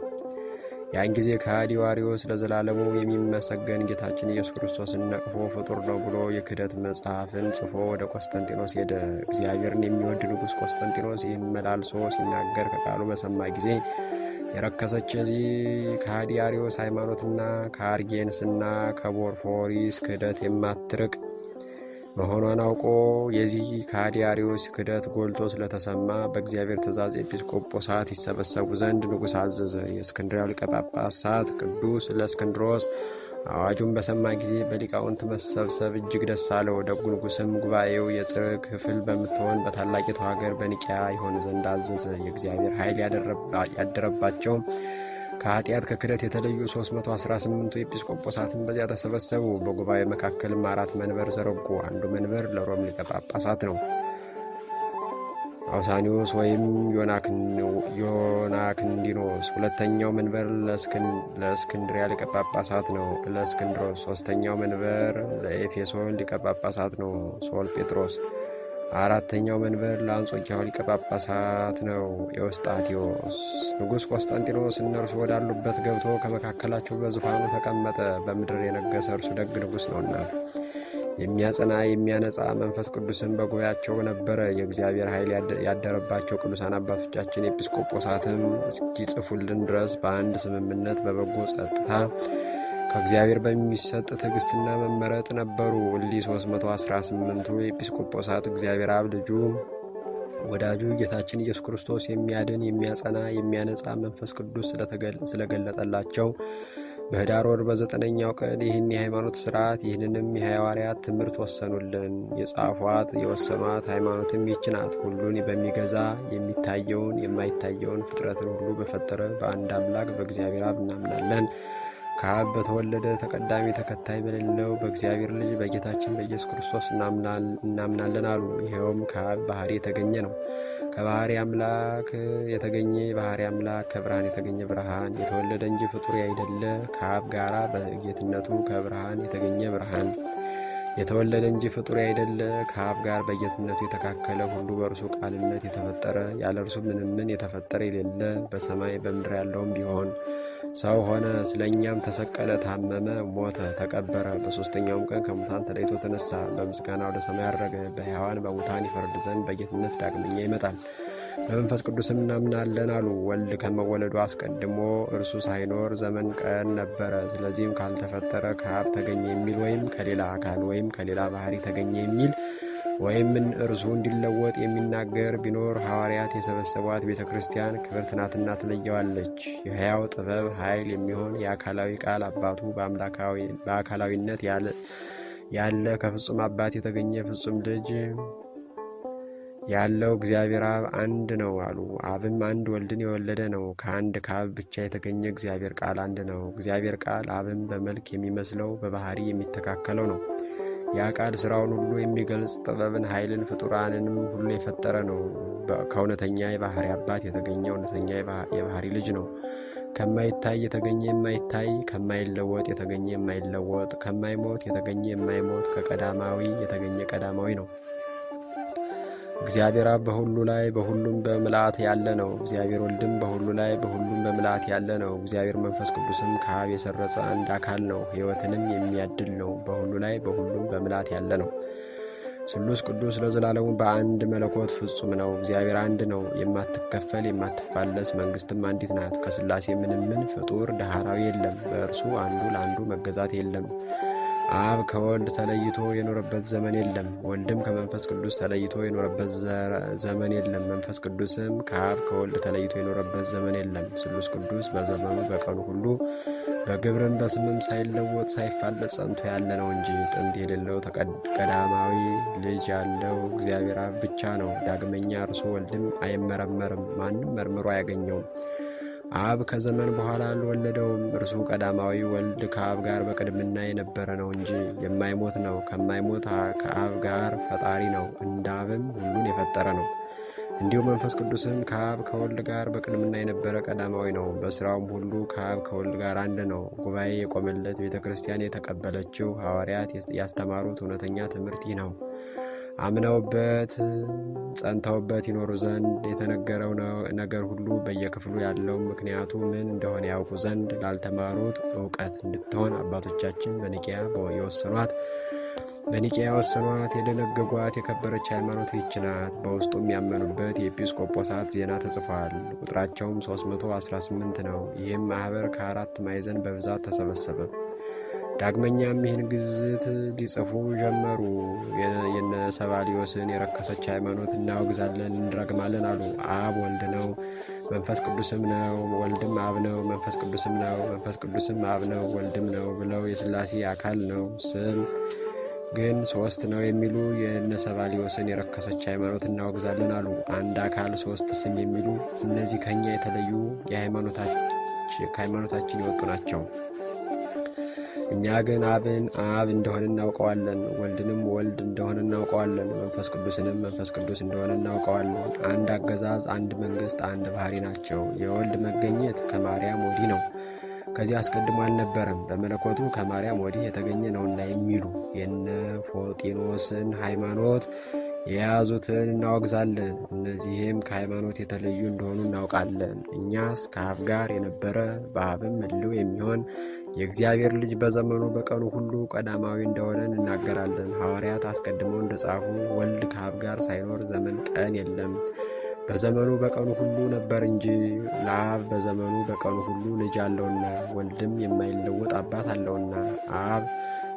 ያን ጊዜ ከሃዲው አርዮስ ለዘላለሙ የሚመሰገን ጌታችን ኢየሱስ ክርስቶስን ነቅፎ ፍጡር ነው ብሎ የክህደት መጽሐፍን ጽፎ ወደ ቆስጠንጢኖስ ሄደ። እግዚአብሔርን የሚወድ ንጉሥ ቆስጠንጢኖስ ይህን መላልሶ ሲናገር ከቃሉ በሰማ ጊዜ የረከሰች የዚህ ከሃዲ አርዮስ ሃይማኖትና ከአርጌንስና ከቦርፎሪስ ክህደት የማትርቅ መሆኗን አውቆ የዚህ ከሃዲ አርዮስ ክህደት ጎልቶ ስለተሰማ በእግዚአብሔር ትእዛዝ ኤጲስቆጶሳት ይሰበሰቡ ዘንድ ንጉሥ አዘዘ። የእስክንድርያው ሊቀ ጳጳሳት ቅዱስ ለእስክንድሮስ አዋጁን በሰማ ጊዜ በሊቃውንት መሰብሰብ እጅግ ደስ አለው። ደጉ ንጉሥም ጉባኤው የጽርዕ ክፍል በምትሆን በታላቂቱ ሀገር በኒቅያ ይሆን ዘንድ አዘዘ። የእግዚአብሔር ኃይል ያደረባቸው ከኃጢአት ከክደት የተለዩ 318ቱ ኤጲስቆጶሳትን በዚያ ተሰበሰቡ። በጉባኤ መካከልም አራት መንበር ዘረጉ። አንዱ መንበር ለሮም ሊቀ ጳጳሳት ነው፣ አውሳኒዎስ ወይም ዮናክንዲኖስ። ሁለተኛው መንበር ለእስክንድሪያ ሊቀ ጳጳሳት ነው፣ ለእስክንድሮስ። ሶስተኛው መንበር ለኤፌሶን ሊቀ ጳጳሳት ነው፣ ሶል ጴጥሮስ። አራተኛው መንበር ለአንጾኪያው ሊቀ ጳጳሳት ነው ኤዎስጣቴዎስ። ንጉሥ ቆስጠንጢኖስ እነርሱ ወዳሉበት ገብቶ ከመካከላቸው በዙፋኑ ተቀመጠ። በምድር የነገሰ እርሱ ደግ ንጉሥ ነውና የሚያጸና የሚያነጻ መንፈስ ቅዱስን በጉባኤያቸው ነበረ። የእግዚአብሔር ኃይል ያደረባቸው ቅዱሳን አባቶቻችን ኤጲስቆጶሳትም እስኪጽፉልን ድረስ በአንድ ስምምነት በበጎ ጸጥታ ከእግዚአብሔር በሚሰጥ ትዕግስትና መመረጥ ነበሩ። እሊህ 318ቱ ኤጲስቆጶሳት እግዚአብሔር አብ ልጁ ወዳጁ ጌታችን ኢየሱስ ክርስቶስ የሚያድን የሚያጸና የሚያነጻ መንፈስ ቅዱስ ስለገለጠላቸው በኅዳር ወር በዘጠነኛው ቀን ይህን የሃይማኖት ስርዓት ይህንንም የሐዋርያት ትምህርት ወሰኑልን። የጻፏት የወሰኗት ሃይማኖትም ይህች ሁሉን በሚገዛ የሚታየውን የማይታየውን ፍጥረትን ሁሉ በፈጠረ በአንድ አምላክ በእግዚአብሔር አብ እናምናለን። ከአብ በተወለደ ተቀዳሚ ተከታይ በሌለው በእግዚአብሔር ልጅ በጌታችን በኢየሱስ ክርስቶስ እናምናለን አሉ። ይኸውም ከአብ ባህሪ የተገኘ ነው። ከባህሪ አምላክ የተገኘ ባህሪ አምላክ፣ ከብርሃን የተገኘ ብርሃን፣ የተወለደ እንጂ ፍጡር አይደለ። ከአብ ጋራ በጌትነቱ ከብርሃን የተገኘ ብርሃን፣ የተወለደ እንጂ ፍጡር አይደለ። ከአብ ጋር በጌትነቱ የተካከለ ሁሉ በእርሱ ቃልነት የተፈጠረ ያለ እርሱ ምንምን የተፈጠረ የሌለ በሰማይ በምድር ያለውም ቢሆን ሰው ሆነ። ስለ እኛም ተሰቀለ፣ ታመመ፣ ሞተ፣ ተቀበረ። በሦስተኛውም ቀን ከሙታን ተለይቶ ተነሳ። በምስጋና ወደ ሰማይ አረገ። በሕያዋን በሙታን ይፈርድ ዘንድ በጌትነት ዳግመኛ ይመጣል። በመንፈስ ቅዱስም እናምናለን አሉ። ወልድ ከመወለዱ አስቀድሞ እርሱ ሳይኖር ዘመን ቀን ነበረ። ስለዚህም ካልተፈጠረ ከአብ ተገኘ የሚል ወይም ከሌላ አካል ወይም ከሌላ ባህሪ ተገኘ የሚል ወይም እርሱ እንዲለወጥ የሚናገር ቢኖር ሐዋርያት የሰበሰቧት ቤተ ክርስቲያን ክብርት ናትና ትለየዋለች። የሕያው ጥበብ ኃይል የሚሆን የአካላዊ ቃል አባቱ በአካላዊነት ያለ ከፍጹም አባት የተገኘ ፍጹም ልጅ ያለው እግዚአብሔር አብ አንድ ነው አሉ። አብም አንድ ወልድን የወለደ ነው። ከአንድ ከአብ ብቻ የተገኘ እግዚአብሔር ቃል አንድ ነው። እግዚአብሔር ቃል አብም በመልክ የሚመስለው በባህሪ የሚተካከለው ነው። ያ ቃል ስራውን ሁሉ የሚገልጽ ጥበብን፣ ኃይልን፣ ፍጡራንንም ሁሉ የፈጠረ ነው። ከእውነተኛ የባህሪ አባት የተገኘ እውነተኛ የባህሪ ልጅ ነው። ከማይታይ የተገኘ የማይታይ፣ ከማይለወጥ የተገኘ የማይለወጥ፣ ከማይሞት የተገኘ የማይሞት፣ ከቀዳማዊ የተገኘ ቀዳማዊ ነው። እግዚአብሔር አብ በሁሉ ላይ በሁሉም በምልአት ያለ ነው። እግዚአብሔር ወልድም በሁሉ ላይ በሁሉም በምልአት ያለ ነው። እግዚአብሔር መንፈስ ቅዱስም ከአብ የሰረጸ አንድ አካል ነው። ሕይወትንም የሚያድል ነው። በሁሉ ላይ በሁሉም በምልአት ያለ ነው። ስሉስ ቅዱስ ለዘላለሙ በአንድ መለኮት ፍጹም ነው። እግዚአብሔር አንድ ነው። የማትከፈል የማትፋለስ መንግስትም አንዲት ናት። ከሥላሴ ምንምን ፍጡር ዳህራዊ የለም። በእርሱ አንዱ ለአንዱ መገዛት የለም። አብ ከወልድ ተለይቶ የኖረበት ዘመን የለም። ወልድም ከመንፈስ ቅዱስ ተለይቶ የኖረበት ዘመን የለም። መንፈስ ቅዱስም ከአብ ከወልድ ተለይቶ የኖረበት ዘመን የለም። ስሉስ ቅዱስ በዘመኑ በቀኑ ሁሉ በግብርም በስምም ሳይለወጥ ሳይፋለጥ ጸንቶ ያለ ነው እንጂ ጥንት የሌለው ቀዳማዊ ልጅ ያለው እግዚአብሔር አብ ብቻ ነው። ዳግመኛ እርሱ ወልድም አይመረመርም፣ ማንም መርምሮ አያገኘውም። አብ ከዘመን በኋላ አልወለደውም። እርሱ ቀዳማዊ ወልድ ከአብ ጋር በቅድምና የነበረ ነው እንጂ የማይሞት ነው። ከማይሞት ከአብ ጋር ፈጣሪ ነው። እንደ አብም ሁሉን የፈጠረ ነው። እንዲሁም መንፈስ ቅዱስም ከአብ ከወልድ ጋር በቅድምና የነበረ ቀዳማዊ ነው። በስራውም ሁሉ ከአብ ከወልድ ጋር አንድ ነው። ጉባኤ የቆመለት ቤተ ክርስቲያን የተቀበለችው ሐዋርያት ያስተማሩት እውነተኛ ትምህርት ይህ ነው። አምነውበት ጸንተውበት ይኖሩ ዘንድ የተነገረው ነገር ሁሉ በየክፍሉ ያለው ምክንያቱ ምን እንደሆነ ያውቁ ዘንድ ላልተማሩት እውቀት እንድትሆን አባቶቻችን በኒቅያ የወሰኗት በኒቅያ የወሰኗት የደነገጓት የከበረች ሃይማኖት ይህች ናት። በውስጡም ያመኑበት የኤጲስቆጶሳት ዜና ተጽፏል። ቁጥራቸውም 318 ነው። ይህም ማኅበር ከአራት ማዕዘን በብዛት ተሰበሰበ። ዳግመኛም ይህን ግዝት ሊጽፉ ጀመሩ። የነ ሰባሊዮስን የረከሰች ሃይማኖት እናወግዛለን፣ እንረግማለን አሉ። አብ ወልድ ነው፣ መንፈስ ቅዱስም ነው፣ ወልድም አብ ነው፣ መንፈስ ቅዱስም ነው፣ መንፈስ ቅዱስም አብ ነው፣ ወልድም ነው ብለው የሥላሴ አካል ነው ስም ግን ሶስት ነው የሚሉ የእነ ሰባሊዮስን የረከሰች ሃይማኖት እናወግዛለን አሉ። አንድ አካል ሶስት ስም የሚሉ እነዚህ ከኛ የተለዩ ከሃይማኖታችን የወጡ ናቸው። እኛ ግን አብን አብ እንደሆነ እናውቀዋለን፣ ወልድንም ወልድ እንደሆነ እናውቀዋለን፣ መንፈስ ቅዱስንም መንፈስ ቅዱስ እንደሆነ እናውቀዋለን። አንድ አገዛዝ፣ አንድ መንግስት፣ አንድ ባህሪ ናቸው። የወልድ መገኘት ከማርያም ወዲህ ነው፣ ከዚህ አስቀድሞ አልነበረም፣ በመለኮቱ ከማርያም ወዲህ የተገኘ ነውና የሚሉ የነ ፎጢኖስን ሃይማኖት የያዙትን እናወግዛለን። እነዚህም ከሃይማኖት የተለዩ እንደሆኑ እናውቃለን። እኛስ ከአብ ጋር የነበረ በአብም ሕልው የሚሆን የእግዚአብሔር ልጅ በዘመኑ በቀኑ ሁሉ ቀዳማዊ እንደሆነ እንናገራለን። ሐዋርያት አስቀድመው እንደጻፉ ወልድ ከአብ ጋር ሳይኖር ዘመን ቀን የለም፣ በዘመኑ በቀኑ ሁሉ ነበር እንጂ። ለአብ በዘመኑ በቀኑ ሁሉ ልጅ አለውና፣ ወልድም የማይለወጥ አባት አለውና አብ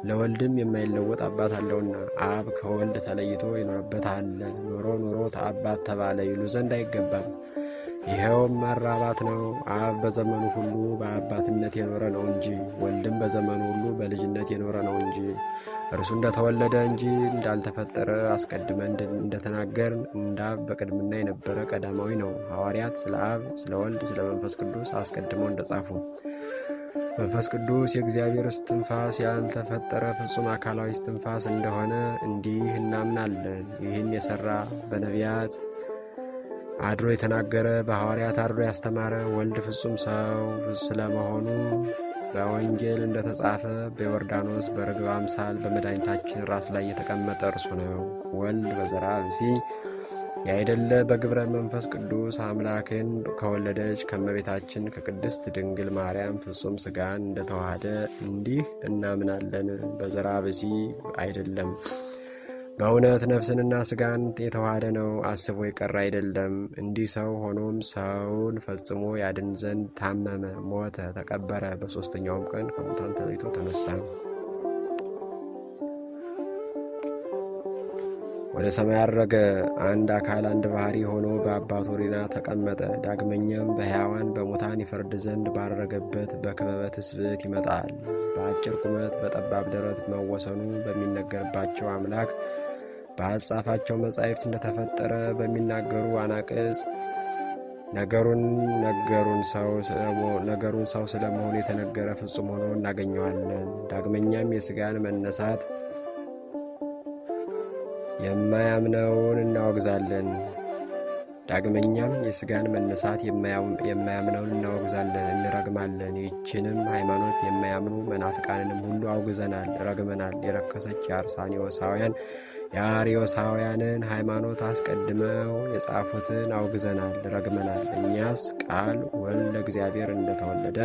ለወልድም የማይለወጥ አባት አለውና አብ ከወልድ ተለይቶ ይኖርበት አለ። ኖሮ ኖሮ አባት ተባለ ይሉ ዘንድ አይገባም። ይኸውም መራባት ነው። አብ በዘመኑ ሁሉ በአባትነት የኖረ ነው እንጂ ወልድም በዘመኑ ሁሉ በልጅነት የኖረ ነው እንጂ እርሱ እንደተወለደ እንጂ እንዳልተፈጠረ አስቀድመን እንደተናገርን እንደ አብ በቅድምና የነበረ ቀዳማዊ ነው። ሐዋርያት ስለ አብ፣ ስለ ወልድ፣ ስለ መንፈስ ቅዱስ አስቀድመው እንደጻፉ መንፈስ ቅዱስ የእግዚአብሔር እስትንፋስ ያልተፈጠረ ፍጹም አካላዊ እስትንፋስ እንደሆነ እንዲህ እናምናለን። ይህን የሰራ በነቢያት አድሮ የተናገረ በሐዋርያት አድሮ ያስተማረ ወልድ ፍጹም ሰው ስለመሆኑ በወንጌል እንደተጻፈ በዮርዳኖስ በርግብ አምሳል በመድኃኒታችን ራስ ላይ የተቀመጠ እርሱ ነው። ወልድ በዘርአ ብእሲ ያይደለ በግብረ መንፈስ ቅዱስ አምላክን ከወለደች ከእመቤታችን ከቅድስት ድንግል ማርያም ፍጹም ሥጋን እንደተዋሃደ እንዲህ እናምናለን። በዘርአ ብእሲ አይደለም፣ በእውነት ነፍስንና ሥጋን የተዋሃደ ነው። አስቦ የቀረ አይደለም። እንዲህ ሰው ሆኖም ሰውን ፈጽሞ ያድን ዘንድ ታመመ፣ ሞተ፣ ተቀበረ። በሦስተኛውም ቀን ከሙታን ተለይቶ ተነሳ። ወደ ሰማይ አረገ። አንድ አካል አንድ ባህሪ ሆኖ በአባቱ ሪና ተቀመጠ። ዳግመኛም በሕያዋን በሙታን ይፈርድ ዘንድ ባረገበት በክበበ ትስብእት ይመጣል። በአጭር ቁመት በጠባብ ደረት መወሰኑ በሚነገርባቸው አምላክ በአጻፋቸው መጻሕፍት እንደተፈጠረ በሚናገሩ አናቅጽ ነገሩን ነገሩን ሰው ስለመሆኑ የተነገረ ፍጹም ሆኖ እናገኘዋለን። ዳግመኛም የሥጋን መነሳት የማያምነውን እናወግዛለን። ዳግመኛም የሥጋን መነሳት የማያምነውን እናወግዛለን፣ እንረግማለን። ይህችንም ሃይማኖት የማያምኑ መናፍቃንንም ሁሉ አውግዘናል፣ ረግመናል። የረከሰች የአርሳኒዮሳውያን የአርዮሳውያንን ሃይማኖት አስቀድመው የጻፉትን አውግዘናል፣ ረግመናል። እኛስ ቃል ወልድ ለእግዚአብሔር እንደተወለደ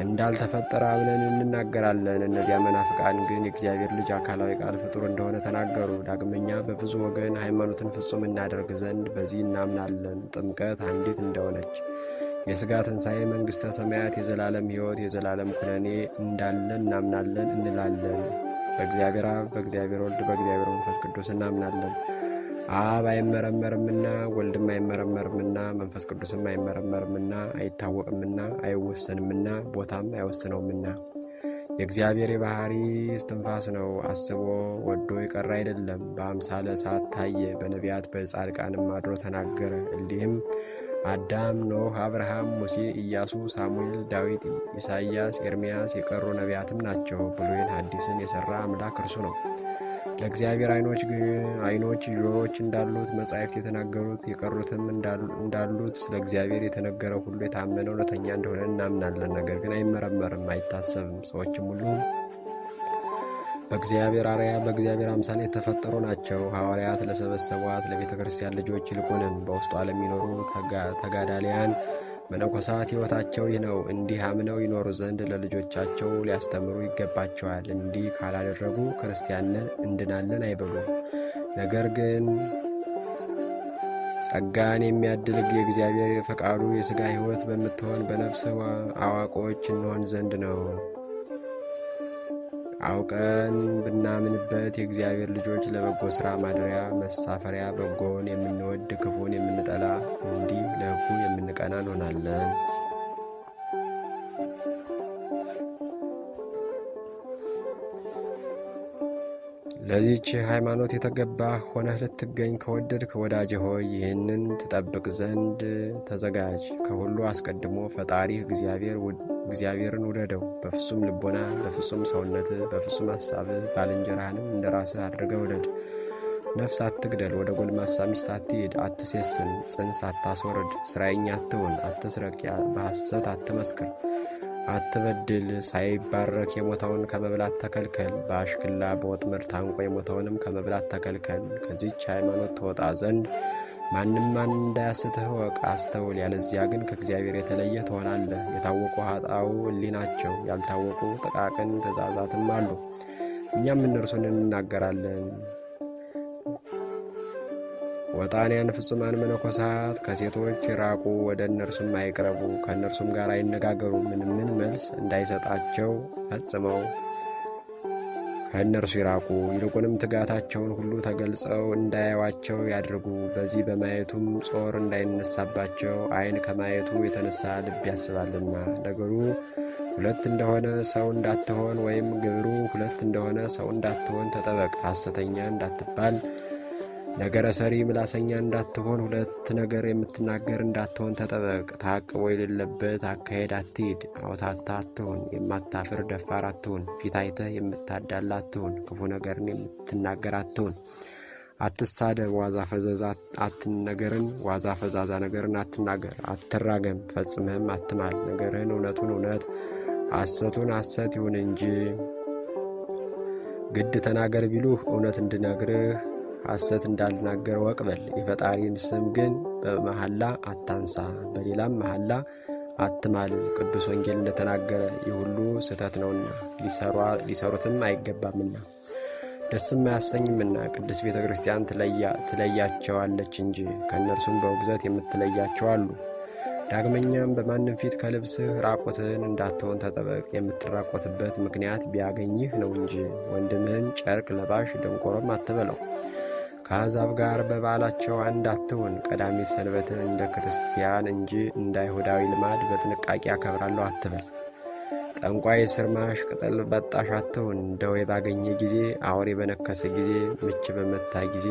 እንዳልተፈጠረ አምነን እንናገራለን። እነዚያ መናፍቃን ግን የእግዚአብሔር ልጅ አካላዊ ቃል ፍጡር እንደሆነ ተናገሩ። ዳግመኛ በብዙ ወገን ሃይማኖትን ፍጹም እናደርግ ዘንድ በዚህ እናምናለን። ጥምቀት አንዲት እንደሆነች የሥጋ ትንሣኤ፣ መንግሥተ ሰማያት፣ የዘላለም ሕይወት፣ የዘላለም ኩነኔ እንዳለ እናምናለን እንላለን። በእግዚአብሔር አብ፣ በእግዚአብሔር ወልድ፣ በእግዚአብሔር መንፈስ ቅዱስ እናምናለን። አብ አይመረመርምና ወልድም አይመረመርምና መንፈስ ቅዱስም አይመረመርምና አይታወቅምና አይወሰንምና ቦታም አይወስነውምና የእግዚአብሔር የባህሪ እስትንፋስ ነው። አስቦ ወዶ የቀረ አይደለም። በአምሳለ እሳት ታየ። በነቢያት በጻድቃንም አድሮ ተናገረ። እንዲህም አዳም፣ ኖህ፣ አብርሃም፣ ሙሴ፣ ኢያሱ፣ ሳሙኤል፣ ዳዊት፣ ኢሳይያስ፣ ኤርምያስ የቀሩ ነቢያትም ናቸው። ብሉይን ሐዲስን የሠራ አምላክ እርሱ ነው። ለእግዚአብሔር ዓይኖች ጆሮች እንዳሉት መጻሕፍት የተናገሩት የቀሩትም እንዳሉት ስለ እግዚአብሔር የተነገረው ሁሉ የታመነ እውነተኛ እንደሆነ እናምናለን። ነገር ግን አይመረመርም፣ አይታሰብም። ሰዎችም ሁሉ በእግዚአብሔር አርአያ በእግዚአብሔር አምሳል የተፈጠሩ ናቸው። ሐዋርያት ለሰበሰቧት ለቤተ ክርስቲያን ልጆች ይልቁንም በውስጧ ለሚኖሩ ተጋዳሊያን መነኮሳት ሕይወታቸው ይህ ነው። እንዲህ አምነው ይኖሩ ዘንድ ለልጆቻቸው ሊያስተምሩ ይገባቸዋል። እንዲህ ካላደረጉ ክርስቲያንን እንድናለን አይበሉም። ነገር ግን ጸጋን የሚያድል የእግዚአብሔር ፈቃዱ የሥጋ ሕይወት በምትሆን በነፍስ አዋቆች እንሆን ዘንድ ነው። አውቀን ብናምንበት የእግዚአብሔር ልጆች ለበጎ ሥራ ማደሪያ መሳፈሪያ፣ በጎን የምንወድ ክፉን የምንጠላ እንዲህ ለሕጉ የምንቀና እንሆናለን። ለዚች ሃይማኖት የተገባ ሆነህ ልትገኝ ከወደድክ ወዳጅ ሆይ ይህንን ትጠብቅ ዘንድ ተዘጋጅ። ከሁሉ አስቀድሞ ፈጣሪህ እግዚአብሔርን ውደደው፣ በፍጹም ልቦና፣ በፍጹም ሰውነትህ፣ በፍጹም ሀሳብህ። ባልንጀራህንም እንደ ራስህ አድርገህ ውደድ። ነፍስ አትግደል፣ ወደ ጎልማሳ ሚስት አትሂድ፣ አትሴስን፣ ጽንስ አታስወርድ፣ ስራየኛ አትሁን፣ አትስረቅ፣ በሐሰት አትመስክር አትበድል። ሳይባረክ የሞተውን ከመብላት ተከልከል። በአሽክላ በወጥመድ ታንቆ የሞተውንም ከመብላት ተከልከል። ከዚች ሃይማኖት ትወጣ ዘንድ ማንም ማን እንዳያስትህ እወቅ፣ አስተውል። ያለዚያ ግን ከእግዚአብሔር የተለየ ትሆናለህ። የታወቁ ኃጣው እሊህ ናቸው፣ ያልታወቁ ጥቃቅን ትእዛዛትም አሉ። እኛም እነርሱን እንናገራለን። ወጣንያን ፍጹማን መነኮሳት ከሴቶች ይራቁ፣ ወደ እነርሱም አይቅረቡ፣ ከእነርሱም ጋር አይነጋገሩ። ምን ምን መልስ እንዳይሰጣቸው ፈጽመው ከእነርሱ ይራቁ። ይልቁንም ትጋታቸውን ሁሉ ተገልጸው እንዳያዋቸው ያድርጉ። በዚህ በማየቱም ጾር እንዳይነሳባቸው ዓይን ከማየቱ የተነሳ ልብ ያስባልና። ነገሩ ሁለት እንደሆነ ሰው እንዳትሆን፣ ወይም ግብሩ ሁለት እንደሆነ ሰው እንዳትሆን ተጠበቅ። ሐሰተኛ እንዳትባል ነገረ ሰሪ ምላሰኛ እንዳትሆን፣ ሁለት ነገር የምትናገር እንዳትሆን ተጠበቅ። ታቅቦ የሌለበት አካሄድ አትሂድ። አውታታ አትሁን። የማታፍር ደፋር አትሁን። ፊት አይተህ የምታዳላ አትሁን። ክፉ ነገርን የምትናገር አትሁን። አትሳደብ። ዋዛ ፈዘዛ አትነገርን ዋዛ ፈዛዛ ነገርን አትናገር። አትራገም። ፈጽምህም አትማል። ነገርህን እውነቱን እውነት ሐሰቱን ሐሰት ይሁን እንጂ ግድ ተናገር ቢሉህ እውነት እንድነግርህ ሐሰት እንዳልናገር ወቅ በል። የፈጣሪን ስም ግን በመሐላ አታንሳ፣ በሌላም መሐላ አትማል። ቅዱስ ወንጌል እንደተናገረ ይህ ሁሉ ስህተት ነውና ሊሰሩትም አይገባምና ደስም አያሰኝምና ቅድስት ቤተ ክርስቲያን ትለያቸዋለች እንጂ ከእነርሱም በውግዘት የምትለያቸው አሉ። ዳግመኛም በማንም ፊት ከልብስህ ራቆትህን እንዳትሆን ተጠበቅ። የምትራቆትበት ምክንያት ቢያገኝህ ነው እንጂ ወንድምህን ጨርቅ ለባሽ ደንቆሮም አትበለው። ከአሕዛብ ጋር በበዓላቸው አንድ አትሁን። ቀዳሚት ሰንበትን እንደ ክርስቲያን እንጂ እንደ አይሁዳዊ ልማድ በጥንቃቄ አከብራለሁ አትበል። ጠንቋይ፣ ስርማሽ፣ ቅጠል በጣሽ አትሁን። ደዌ ባገኘ ጊዜ፣ አውሬ በነከሰ ጊዜ፣ ምች በመታ ጊዜ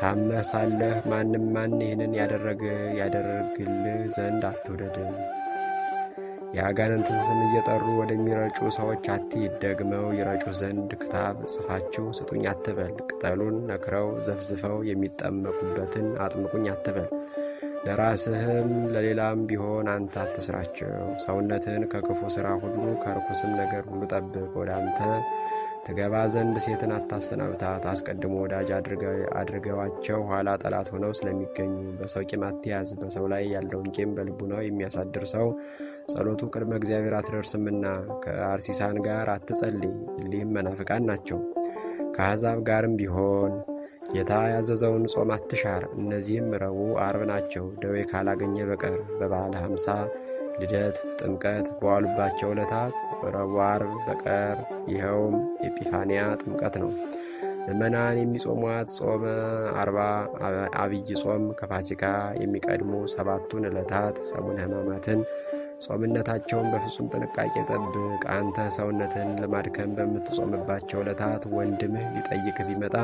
ታመህ ሳለህ ማንም ማን ይህንን ያደረገ ያደርግልህ ዘንድ አትውደድ። የአጋንንትን ስም እየጠሩ ወደሚረጩ ሰዎች አትሂድ። ደግመው ይረጩ ዘንድ ክታብ ጽፋችሁ ስጡኝ አትበል። ቅጠሉን ነክረው ዘፍዝፈው የሚጠመቁበትን አጥምቁኝ አትበል። ለራስህም ለሌላም ቢሆን አንተ አትስራቸው። ሰውነትህን ከክፉ ሥራ ሁሉ ከርኩስም ነገር ሁሉ ጠብቅ። ወደ አንተ ትገባ ዘንድ ሴትን አታሰናብታት። አስቀድሞ ወዳጅ አድርገዋቸው ኋላ ጠላት ሆነው ስለሚገኙ። በሰው ቂም አትያዝ። በሰው ላይ ያለውን ቂም በልቡናው የሚያሳድር ሰው ጸሎቱ ቅድመ እግዚአብሔር አትደርስምና። ከአርሲሳን ጋር አትጸልይ፣ እሊህም መናፍቃን ናቸው። ከአሕዛብ ጋርም ቢሆን ጌታ ያዘዘውን ጾም አትሻር። እነዚህም ረቡዕ፣ አርብ ናቸው ደዌ ካላገኘ በቀር በበዓለ ሃምሳ ልደት፣ ጥምቀት በዋሉባቸው ዕለታት ረቡዕ፣ አርብ በቀር ይኸውም ኤጲፋንያ ጥምቀት ነው። ምዕመናን የሚጾሟት ጾመ አርባ አብይ ጾም ከፋሲካ የሚቀድሙ ሰባቱን ዕለታት ሰሙነ ሕማማትን ጾምነታቸውን በፍጹም ጥንቃቄ ጠብቅ። አንተ ሰውነትን ለማድከም በምትጾምባቸው ዕለታት ወንድምህ ሊጠይቅ ቢመጣ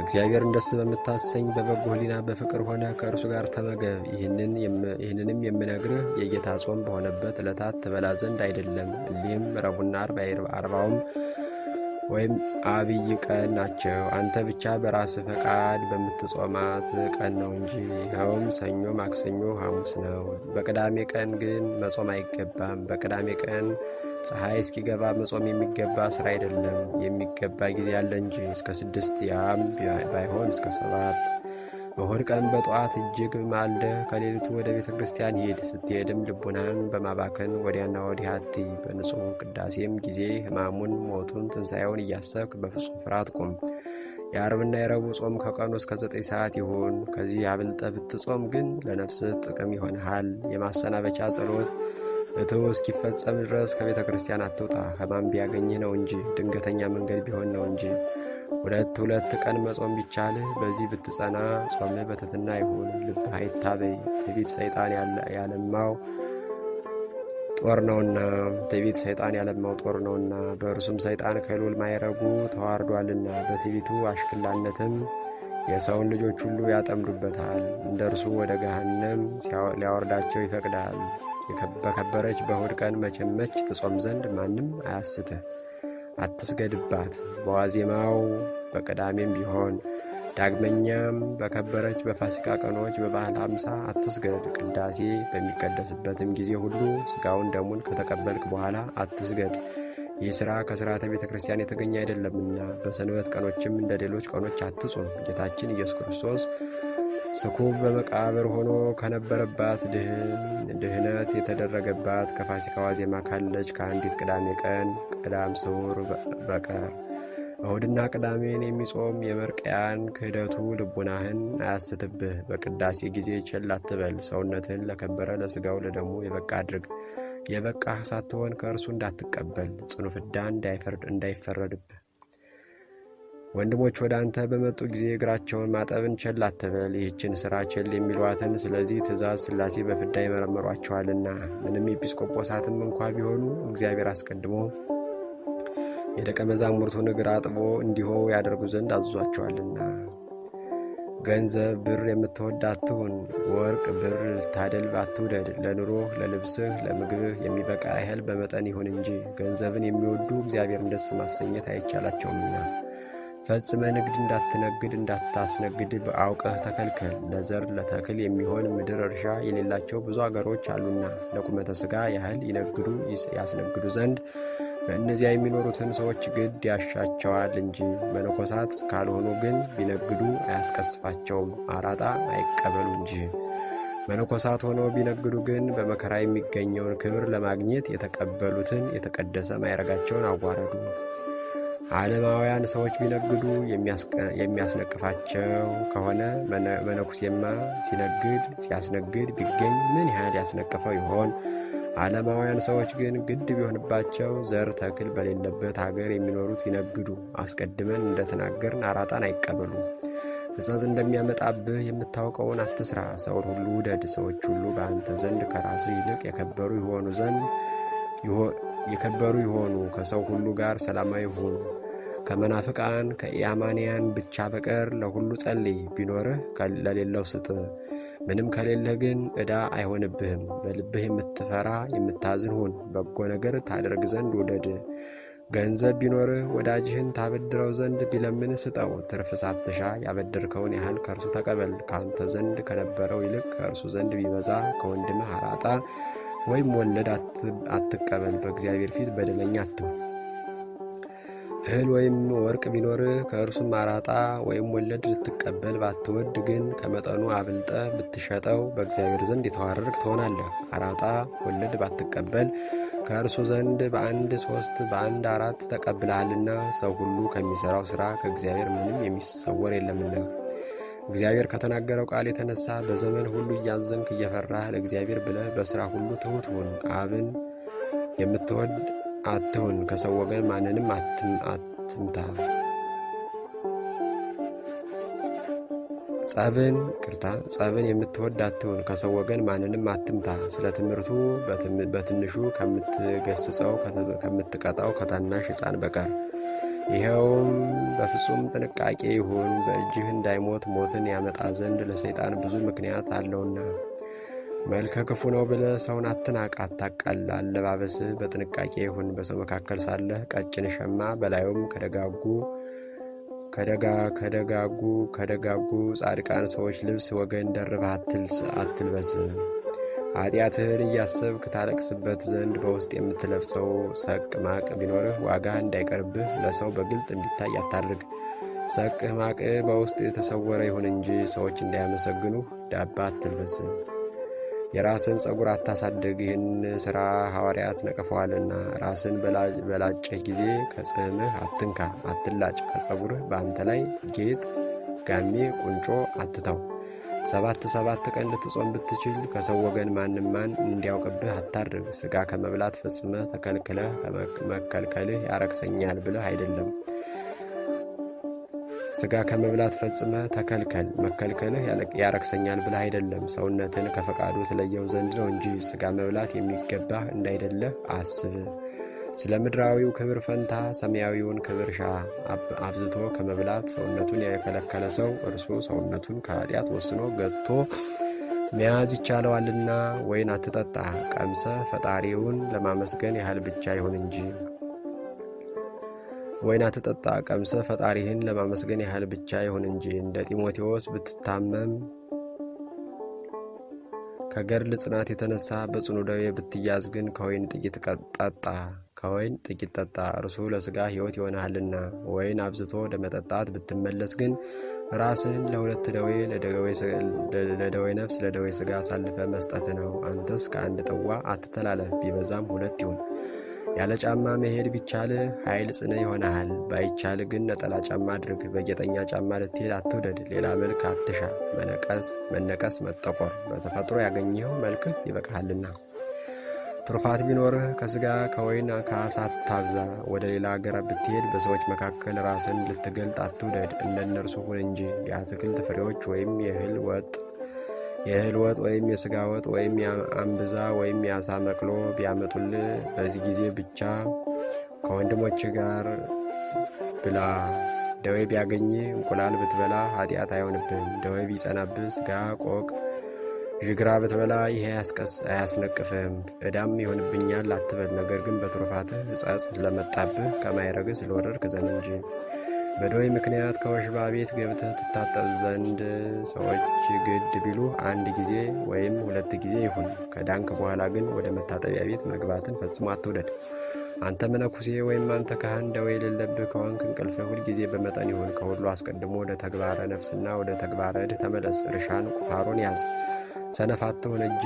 እግዚአብሔርን ደስ በምታሰኝ በበጎ ሕሊና በፍቅር ሆነ ከእርሱ ጋር ተመገብ። ይህንንም የምነግርህ የጌታ ጾም በሆነበት ዕለታት ትበላ ዘንድ አይደለም። እሊህም ረቡዕና አርባውም ወይም አብይ ቀን ናቸው። አንተ ብቻ በራስህ ፈቃድ በምትጾማት ቀን ነው እንጂ ይኸውም ሰኞ፣ ማክሰኞ፣ ሐሙስ ነው። በቅዳሜ ቀን ግን መጾም አይገባም። በቅዳሜ ቀን ፀሐይ እስኪገባ መጾም የሚገባ ስራ አይደለም። የሚገባ ጊዜ አለ እንጂ እስከ ስድስት ያም ባይሆን እስከ ሰባት በእሁድ ቀን በጠዋት እጅግ ማልደህ ከሌሊቱ ወደ ቤተ ክርስቲያን ሂድ። ስትሄድም ልቡናን በማባከን ወዲያና ወዲህ አትይ። በንጹሕ ቅዳሴም ጊዜ ሕማሙን፣ ሞቱን፣ ትንሣኤውን እያሰብክ በፍጹም ፍርሃት ቁም። የአርብና የረቡዕ ጾም ከቀኑ እስከ ዘጠኝ ሰዓት ይሁን። ከዚህ አብልጠ ብትጾም ግን ለነፍስህ ጥቅም ይሆንሃል። የማሰናበቻ ጸሎት እትው እስኪፈጸም ድረስ ከቤተ ክርስቲያን አትውጣ። ሕማም ቢያገኝህ ነው እንጂ ድንገተኛ መንገድ ቢሆን ነው እንጂ። ሁለት ሁለት ቀን መጾም ቢቻልህ በዚህ ብትጸና ጾምህ በትሕትና ይሁን። ልብህ አይታበይ። ትዕቢት ሰይጣን ያለማው ጦር ነውና ትዕቢት ሰይጣን ያለማው ጦር ነውና በእርሱም ሰይጣን ከልዑል ማዕረጉ ተዋርዷልና በትዕቢቱ አሽክላነትም የሰውን ልጆች ሁሉ ያጠምዱበታል። እንደ እርሱ ወደ ገሃነም ሊያወርዳቸው ይፈቅዳል። በከበረች በእሁድ ቀን መቼም መች ትጾም ዘንድ ማንም አያስትህ፣ አትስገድባት። በዋዜማው በቅዳሜም ቢሆን ዳግመኛም በከበረች በፋሲካ ቀኖች በበዓለ ሃምሳ አትስገድ። ቅዳሴ በሚቀደስበትም ጊዜ ሁሉ ሥጋውን ደሙን ከተቀበልክ በኋላ አትስገድ። ይህ ሥራ ከሥርዓተ ቤተ ክርስቲያን የተገኘ አይደለምና። በሰንበት ቀኖችም እንደ ሌሎች ቀኖች አትጹም። ጌታችን ኢየሱስ ክርስቶስ ስኩብ በመቃብር ሆኖ ከነበረባት ድህነት የተደረገባት ከፋሲካ ዋዜማ ካለች ከአንዲት ቅዳሜ ቀን ቀዳም ስዑር በቀር እሁድና ቅዳሜን የሚጾም የመርቅያን ክህደቱ ልቡናህን አያስትብህ። በቅዳሴ ጊዜ ቸል አትበል። ሰውነትህን ለከበረ ለሥጋው ለደሙ የበቃ አድርግ። የበቃህ ሳትሆን ከእርሱ እንዳትቀበል ጽኑ ፍዳ እንዳይፈረድብህ። ወንድሞች ወደ አንተ በመጡ ጊዜ እግራቸውን ማጠብን ቸል አትበል። ይህችን ሥራ ቸል የሚሏትን ስለዚህ ትእዛዝ ሥላሴ በፍዳ ይመረምሯቸዋልና። ምንም ኤጲስቆጶሳትም እንኳ ቢሆኑ እግዚአብሔር አስቀድሞ የደቀ መዛሙርቱን እግር አጥቦ እንዲሁ ያደርጉ ዘንድ አዟቸዋልና። ገንዘብ ብር የምትወድ አትሁን። ወርቅ ብር ልታደልብ አትውደድ። ለኑሮህ፣ ለልብስህ፣ ለምግብህ የሚበቃ ያህል በመጠን ይሁን እንጂ ገንዘብን የሚወዱ እግዚአብሔርን ደስ ማሰኘት አይቻላቸውምና። ፈጽመ ንግድ እንዳትነግድ እንዳታስነግድ በአውቀህ ተከልከል። ለዘር ለተክል የሚሆን ምድር እርሻ የሌላቸው ብዙ አገሮች አሉና ለቁመተ ሥጋ ያህል ይነግዱ ያስነግዱ ዘንድ በእነዚያ የሚኖሩትን ሰዎች ግድ ያሻቸዋል እንጂ መነኮሳት ካልሆኑ ግን ቢነግዱ አያስቀስፋቸውም፣ አራጣ አይቀበሉ እንጂ። መነኮሳት ሆነው ቢነግዱ ግን በመከራ የሚገኘውን ክብር ለማግኘት የተቀበሉትን የተቀደሰ ማዕረጋቸውን አዋረዱ። ዓለማውያን ሰዎች ቢነግዱ የሚያስነቅፋቸው ከሆነ መነኩሴማ ሲነግድ ሲያስነግድ ቢገኝ ምን ያህል ያስነቅፈው ይሆን? ዓለማውያን ሰዎች ግን ግድ ቢሆንባቸው ዘር ተክል በሌለበት አገር የሚኖሩት ይነግዱ። አስቀድመን እንደተናገርን አራጣን አይቀበሉ። ሕጸጽ እንደሚያመጣብህ የምታውቀውን አትስራ። ሰውን ሁሉ ውደድ። ሰዎች ሁሉ በአንተ ዘንድ ከራስህ ይልቅ የከበሩ ይሆኑ ዘንድ የከበሩ ይሆኑ። ከሰው ሁሉ ጋር ሰላማዊ ሁኑ። ከመናፍቃን ከኢአማንያን ብቻ በቀር ለሁሉ ጸልይ። ቢኖርህ ለሌለው ስጥ። ምንም ከሌለህ ግን ዕዳ አይሆንብህም። በልብህ የምትፈራ የምታዝን ሁን። በጎ ነገር ታደርግ ዘንድ ውደድ። ገንዘብ ቢኖርህ ወዳጅህን ታበድረው ዘንድ ቢለምን ስጠው። ትርፍ ሳትሻ ያበደርከውን ያህል ከእርሱ ተቀበል። ከአንተ ዘንድ ከነበረው ይልቅ ከእርሱ ዘንድ ቢበዛ ከወንድምህ አራጣ ወይም ወለድ አትቀበል። በእግዚአብሔር ፊት በደለኛ አትሁን። እህል ወይም ወርቅ ቢኖርህ ከእርሱም አራጣ ወይም ወለድ ልትቀበል ባትወድ ግን ከመጠኑ አብልጠ ብትሸጠው በእግዚአብሔር ዘንድ የተዋረድክ ትሆናለህ። አራጣ ወለድ ባትቀበል ከእርሱ ዘንድ በአንድ ሶስት በአንድ አራት ተቀብለሃልና። ሰው ሁሉ ከሚሠራው ሥራ ከእግዚአብሔር ምንም የሚሰወር የለምና። እግዚአብሔር ከተናገረው ቃል የተነሳ በዘመን ሁሉ እያዘንክ እየፈራህ ለእግዚአብሔር ብለህ በሥራ ሁሉ ትሑት ሁን። አብን የምትወድ አትሁን። ከሰው ወገን ማንንም አትምታ። ጸብን ቅርታ ጸብን የምትወድ አትሁን። ከሰው ወገን ማንንም አትምታ። ስለ ትምህርቱ በትንሹ ከምትገስጸው ከምትቀጣው ከታናሽ ሕፃን በቀር ይኸውም በፍጹም ጥንቃቄ ይሁን። በእጅህ እንዳይሞት ሞትን ያመጣ ዘንድ ለሰይጣን ብዙ ምክንያት አለውና። መልከ ክፉ ነው ብለህ ሰውን አትናቅ፣ አታቃል። አለባበስህ በጥንቃቄ ይሁን። በሰው መካከል ሳለህ ቀጭን ሸማ በላዩም ከደጋጉ ከደጋ ከደጋጉ ከደጋጉ ጻድቃን ሰዎች ልብስ ወገን ደርበህ አትልበስ። ኃጢአትህን እያሰብክ ታለቅስበት ዘንድ በውስጥ የምትለብሰው ሰቅ ማቅ ቢኖርህ ዋጋህ እንዳይቀርብህ ለሰው በግልጥ እንዲታይ አታድርግ። ሰቅህ ማቅህ በውስጥ የተሰወረ ይሁን እንጂ ሰዎች እንዳያመሰግኑህ ዳባ አትልበስ። የራስን ጸጉር አታሳድግ፣ ይህን ሥራ ሐዋርያት ነቅፈዋልና። ራስን በላጨህ ጊዜ ከጽሕምህ አትንካ፣ አትላጭ። ከጸጉርህ በአንተ ላይ ጌጥ፣ ጋሜ፣ ቁንጮ አትተው። ሰባት ሰባት ቀን ልትጾም ብትችል ከሰው ወገን ማንም ማን እንዲያውቅብህ አታድርግ። ሥጋ ከመብላት ፈጽመህ ተከልክለህ መከልከልህ ያረክሰኛል ብለህ አይደለም ስጋ ከመብላት ፈጽመ ተከልከል። መከልከልህ ያረክሰኛል ብለህ አይደለም፣ ሰውነትን ከፈቃዱ ትለየው ዘንድ ነው እንጂ ስጋ መብላት የሚገባህ እንዳይደለህ አስብ። ስለ ምድራዊው ክብር ፈንታ ሰማያዊውን ክብር ሻ። አብዝቶ ከመብላት ሰውነቱን የከለከለ ሰው እርሱ ሰውነቱን ከኃጢአት ወስኖ ገጥቶ መያዝ ይቻለዋልና። ወይን አትጠጣ፣ ቀምሰ ፈጣሪውን ለማመስገን ያህል ብቻ ይሁን እንጂ ወይን አትጠጣ፣ ቀምሰ ፈጣሪህን ለማመስገን ያህል ብቻ ይሁን እንጂ። እንደ ጢሞቴዎስ ብትታመም ከገድል ጽናት የተነሳ በጽኑ ደዌ ብትያዝ ግን ከወይን ጥቂት ጠጣ ከወይን ጥቂት ጠጣ፣ እርሱ ለሥጋ ሕይወት ይሆናልና። ወይን አብዝቶ ወደ መጠጣት ብትመለስ ግን ራስህን ለሁለት ደዌ ለደዌ ነፍስ ለደዌ ሥጋ አሳልፈ መስጠት ነው። አንተስ ከአንድ ጥዋ አትተላለፍ፣ ቢበዛም ሁለት ይሁን። ያለ ጫማ መሄድ ቢቻልህ ኃይል ጽንዕ ይሆናል። ባይቻል ግን ነጠላ ጫማ አድርግ። በጌጠኛ ጫማ ልትሄድ አትውደድ። ሌላ መልክ አትሻ። መነቀስ መነቀስ መጠቆር በተፈጥሮ ያገኘኸው መልክህ ይበቃሃልና። ትሩፋት ቢኖርህ ከሥጋ ከወይን ከዓሣ አታብዛ። ወደ ሌላ አገር ብትሄድ በሰዎች መካከል ራስን ልትገልጥ አትውደድ። እንደ እነርሱ ሁን እንጂ የአትክልት ፍሬዎች ወይም የእህል ወጥ የእህል ወጥ ወይም የሥጋ ወጥ ወይም አንብዛ ወይም የዓሣ መቅሎ ቢያመጡልህ በዚህ ጊዜ ብቻ ከወንድሞች ጋር ብላ። ደዌ ቢያገኝ እንቁላል ብትበላ ኃጢአት አይሆንብህም። ደዌ ቢጸናብህ ሥጋ ቆቅ ዥግራ ብትበላ ይሄ አያስነቅፍህም። ዕዳም ይሆንብኛል አትበል። ነገር ግን በትሩፋትህ ሕጸጽ ስለመጣብህ ከማይረግህ ስለወረድክ ዘን እንጂ በደዌ ምክንያት ከወሽባ ቤት ገብተህ ትታጠብ ዘንድ ሰዎች ግድ ቢሉ አንድ ጊዜ ወይም ሁለት ጊዜ ይሁን። ከዳንክ በኋላ ግን ወደ መታጠቢያ ቤት መግባትን ፈጽሞ አትውደድ። አንተ መነኩሴ ወይም አንተ ካህን ደዌ የሌለብህ ከሆንክ እንቅልፍህ ሁልጊዜ በመጠን ይሁን። ከሁሉ አስቀድሞ ወደ ተግባረ ነፍስና ወደ ተግባረ እድህ ተመለስ። እርሻን ቁፋሮን ያዝ። ሰነፍ አትሁን እንጂ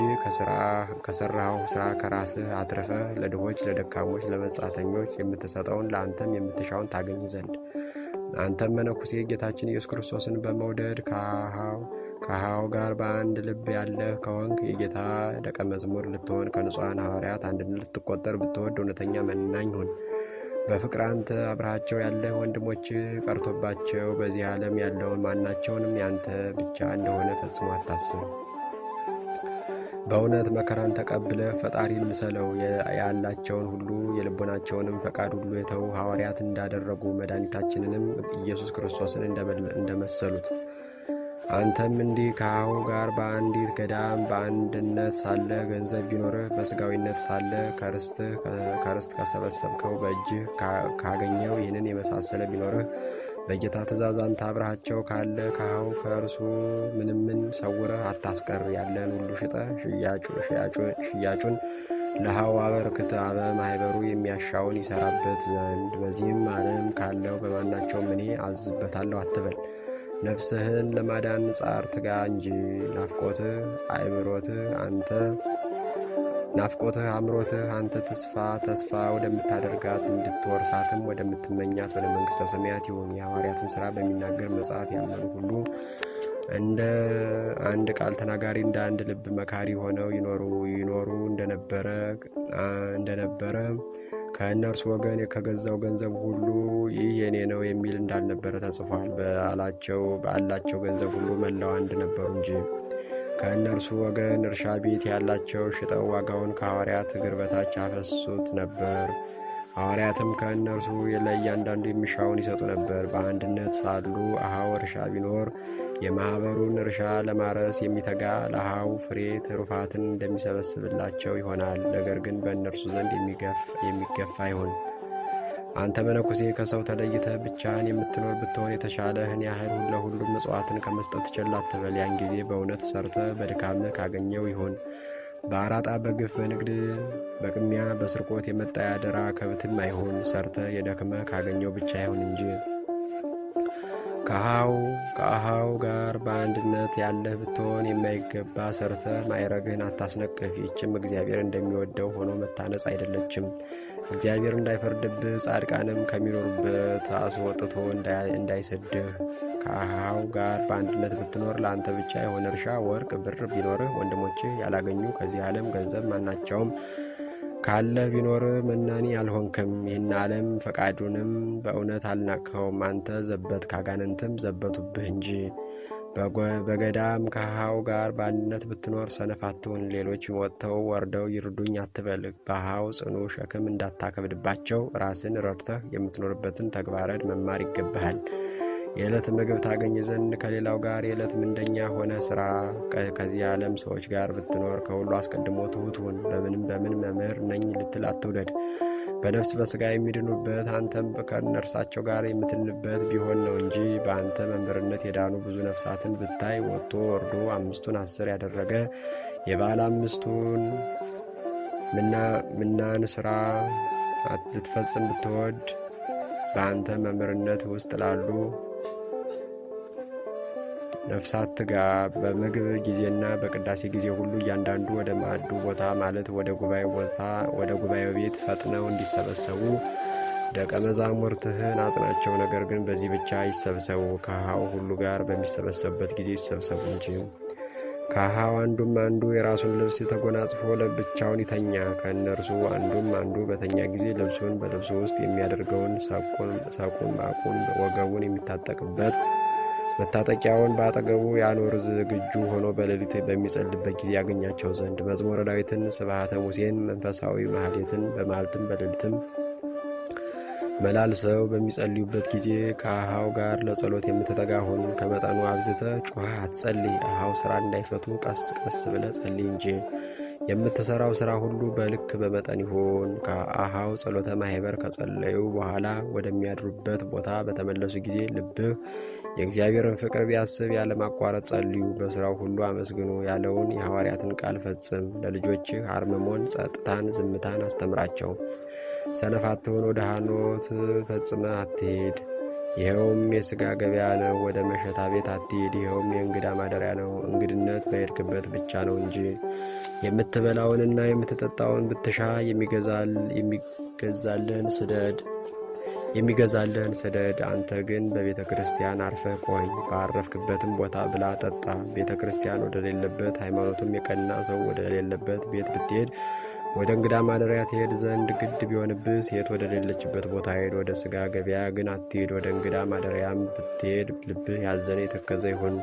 ከሰራኸው ስራ ከራስህ አትርፈህ ለድሆች፣ ለደካሞች፣ ለመጻተኞች የምትሰጠውን ለአንተም የምትሻውን ታገኝ ዘንድ አንተም መነኩሴ ጌታችን ኢየሱስ ክርስቶስን በመውደድ ከሃው ጋር በአንድ ልብ ያለህ ከሆንክ የጌታ ደቀ መዝሙር ልትሆን ከንጹሐን ሐዋርያት አንድነት ልትቆጠር ብትወድ እውነተኛ መናኝ ሁን። በፍቅር አንተ አብረሃቸው ያለህ ወንድሞች ቀርቶባቸው በዚህ ዓለም ያለውን ማናቸውንም ያንተ ብቻ እንደሆነ ፈጽሞ አታስብ። በእውነት መከራን ተቀብለ ፈጣሪን ምሰለው። ያላቸውን ሁሉ የልቦናቸውንም ፈቃድ ሁሉ የተዉ ሐዋርያት እንዳደረጉ መድኃኒታችንንም ኢየሱስ ክርስቶስን እንደመሰሉት አንተም እንዲህ ከአሁ ጋር በአንዲት ገዳም በአንድነት ሳለ ገንዘብ ቢኖርህ በሥጋዊነት ሳለ ከርስት ከሰበሰብከው በእጅህ ካገኘው ይህንን የመሳሰለ ቢኖርህ በጌታ ትእዛዝ አንተ አብረሃቸው ካለ ከሃው ከእርሱ ምንምን ሰውረህ አታስቀር። ያለን ሁሉ ሽጠህ ሽያጩን ለሃው አበርክት አበ ማህበሩ የሚያሻውን ይሰራበት ዘንድ በዚህም ዓለም ካለው በማናቸውም እኔ አዝበታለሁ አትበል። ነፍስህን ለማዳን ጻር ትጋ እንጂ ናፍቆትህ አእምሮትህ አንተ ናፍቆትህ አእምሮትህ አንተ ተስፋ ተስፋ ወደምታደርጋት እንድትወርሳትም ወደምትመኛት ወደ መንግሥተ ሰማያት ይሁን። የሐዋርያትን ሥራ በሚናገር መጽሐፍ ያመኑ ሁሉ እንደ አንድ ቃል ተናጋሪ እንደ አንድ ልብ መካሪ ሆነው ይኖሩ ይኖሩ እንደነበረ እንደነበረ ከእነርሱ ወገን ከገዛው ገንዘብ ሁሉ ይህ የኔ ነው የሚል እንዳልነበረ ተጽፏል። በአላቸው በአላቸው ገንዘብ ሁሉ መላው አንድ ነበሩ እንጂ ከእነርሱ ወገን እርሻ ቤት ያላቸው ሽጠው ዋጋውን ከሐዋርያት እግር በታች አፈሱት ነበር። ሐዋርያትም ከእነርሱ ለእያንዳንዱ የሚሻውን ይሰጡ ነበር። በአንድነት ሳሉ አሃው እርሻ ቢኖር የማኅበሩን እርሻ ለማረስ የሚተጋ ለአሃው ፍሬ ትሩፋትን እንደሚሰበስብላቸው ይሆናል። ነገር ግን በእነርሱ ዘንድ የሚገፋ ይሁን። አንተ መነኩሴ ከሰው ተለይተህ ብቻህን የምትኖር ብትሆን የተሻለህን ያህል ለሁሉም ምጽዋትን ከመስጠት ቸል አትበል። ያን ጊዜ በእውነት ሰርተህ በድካምህ ካገኘው ይሁን። በአራጣ በግፍ በንግድ በቅሚያ በስርቆት የመጣ ያደራ ከብትም አይሆን። ሰርተህ የደክመህ ካገኘው ብቻ ይሁን እንጂ ከሃው ከአሃው ጋር በአንድነት ያለህ ብትሆን የማይገባ ሰርተህ ማይረግህን አታስነቅፍ። ይችም እግዚአብሔር እንደሚወደው ሆኖ መታነጽ አይደለችም። እግዚአብሔር እንዳይፈርድብህ ጻድቃንም ከሚኖሩበት አስወጥቶ እንዳይሰድህ። ከአሃው ጋር በአንድነት ብትኖር ለአንተ ብቻ የሆነ እርሻ ወርቅ፣ ብር ቢኖርህ ወንድሞችህ ያላገኙ ከዚህ ዓለም ገንዘብ ማናቸውም ካለህ ቢኖር መናኒ አልሆንክም። ይህን ዓለም ፈቃዱንም በእውነት አልናቅኸውም። አንተ ዘበት ካጋንንትም ዘበቱብህ እንጂ በገዳም ከሃው ጋር በአንድነት ብትኖር ሰነፍ አትሁን። ሌሎች ወጥተው ወርደው ይርዱኝ አትበል። በሃው ጽኑ ሸክም እንዳታከብድባቸው ራስን ረድተህ የምትኖርበትን ተግባረድ መማር ይገባሃል። የዕለት ምግብ ታገኝ ዘንድ ከሌላው ጋር የዕለት ምንደኛ ሆነ ስራ። ከዚህ ዓለም ሰዎች ጋር ብትኖር ከሁሉ አስቀድሞ ትሑት ሁን። በምንም በምን መምህር ነኝ ልትል አትውደድ። በነፍስ በስጋ የሚድኑበት አንተም ከእነርሳቸው ጋር የምትድንበት ቢሆን ነው እንጂ በአንተ መምህርነት የዳኑ ብዙ ነፍሳትን ብታይ ወጥቶ ወርዶ አምስቱን አስር ያደረገ የባለ አምስቱን ምናን ስራ ልትፈጽም ብትወድ በአንተ መምህርነት ውስጥ ላሉ ነፍሳት ትጋ። በምግብ ጊዜና በቅዳሴ ጊዜ ሁሉ እያንዳንዱ ወደ ማዕዱ ቦታ ማለት ወደ ጉባኤ ቦታ ወደ ጉባኤው ቤት ፈጥነው እንዲሰበሰቡ ደቀ መዛሙርትህን አጽናቸው። ነገር ግን በዚህ ብቻ አይሰብሰቡ፣ ከሃው ሁሉ ጋር በሚሰበሰቡበት ጊዜ ይሰብሰቡ እንጂ። ከሃው አንዱም አንዱ የራሱን ልብስ ተጎናጽፎ ለብቻውን ይተኛ። ከእነርሱ አንዱም አንዱ በተኛ ጊዜ ልብሱን በልብሱ ውስጥ የሚያደርገውን ሰቁን፣ ማቁን፣ ወገቡን የሚታጠቅበት መታጠቂያውን በአጠገቡ ያኖር ዝግጁ ሆኖ በሌሊት በሚጸልበት ጊዜ ያገኛቸው ዘንድ መዝሙረ ዳዊትን፣ ስብሐተ ሙሴን፣ መንፈሳዊ ማህሌትን በማለትም በሌሊትም መላልሰው በሚጸልዩበት ጊዜ ከአሃው ጋር ለጸሎት የምትተጋ ሁን። ከመጠኑ አብዝተ ጩኸ አትጸልይ። አሃው ስራ እንዳይፈቱ ቀስ ቀስ ብለ ጸልይ እንጂ። የምትሰራው ስራ ሁሉ በልክ በመጠን ይሁን። ከአሃው ጸሎተ ማህበር ከጸለዩ በኋላ ወደሚያድሩበት ቦታ በተመለሱ ጊዜ ልብህ የእግዚአብሔርን ፍቅር ቢያስብ ያለማቋረጥ ጸልዩ። በስራው ሁሉ አመስግኑ ያለውን የሐዋርያትን ቃል ፈጽም። ለልጆችህ አርምሞን፣ ጸጥታን፣ ዝምታን አስተምራቸው። ሰነፍ አትሁን። ወደ ሃኖት ፈጽመ አትሄድ። ይኸውም የሥጋ ገበያ ነው። ወደ መሸታ ቤት አትሄድ። ይኸውም የእንግዳ ማደሪያ ነው። እንግድነት በሄድክበት ብቻ ነው እንጂ የምትበላውንና የምትጠጣውን ብትሻ የሚገዛልህን ስደድ የሚገዛልህን ስደድ። አንተ ግን በቤተ ክርስቲያን አርፈህ ቆይ። ባረፍክበትም ቦታ ብላ ጠጣ። ቤተ ክርስቲያን ወደሌለበት ሃይማኖቱም የቀና ሰው ወደሌለበት ቤት ብትሄድ ወደ እንግዳ ማደሪያ ትሄድ ዘንድ ግድ ቢሆንብህ ሴት ወደሌለችበት ቦታ ሄድ። ወደ ሥጋ ገበያ ግን አትሄድ። ወደ እንግዳ ማደሪያም ብትሄድ ልብህ ያዘነ የተከዘ ይሁን።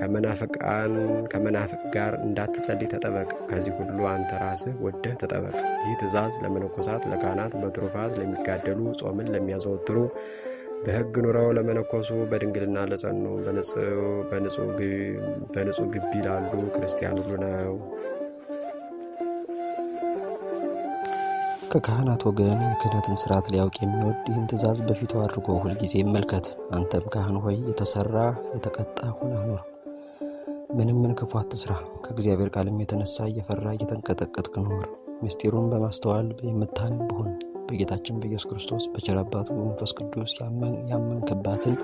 ከመናፍቃን ከመናፍቅ ጋር እንዳትጸልይ ተጠበቅ። ከዚህ ሁሉ አንተ ራስህ ወደህ ተጠበቅ። ይህ ትእዛዝ ለመነኮሳት፣ ለካህናት፣ በትሩፋት ለሚጋደሉ፣ ጾምን ለሚያዘወትሩ፣ በሕግ ኑረው ለመነኮሱ፣ በድንግልና ለጸኑ፣ በንጹሕ ግቢ ላሉ ክርስቲያን ሁሉ ነው። ከካህናት ወገን የክህነትን ስርዓት ሊያውቅ የሚወድ ይህን ትእዛዝ በፊቱ አድርጎ ሁልጊዜ ይመልከት። አንተም ካህን ሆይ የተሰራ የተቀጣ ሆነህ ኑር። ምንም ምን ክፉ አትስራ። ከእግዚአብሔር ቃልም የተነሳ እየፈራ እየተንቀጠቀጥክ ኑር። ምስጢሩን በማስተዋል የምታነብ ሁን። በጌታችን በኢየሱስ ክርስቶስ በቸር አባቱ በመንፈስ ቅዱስ ያመንክባትን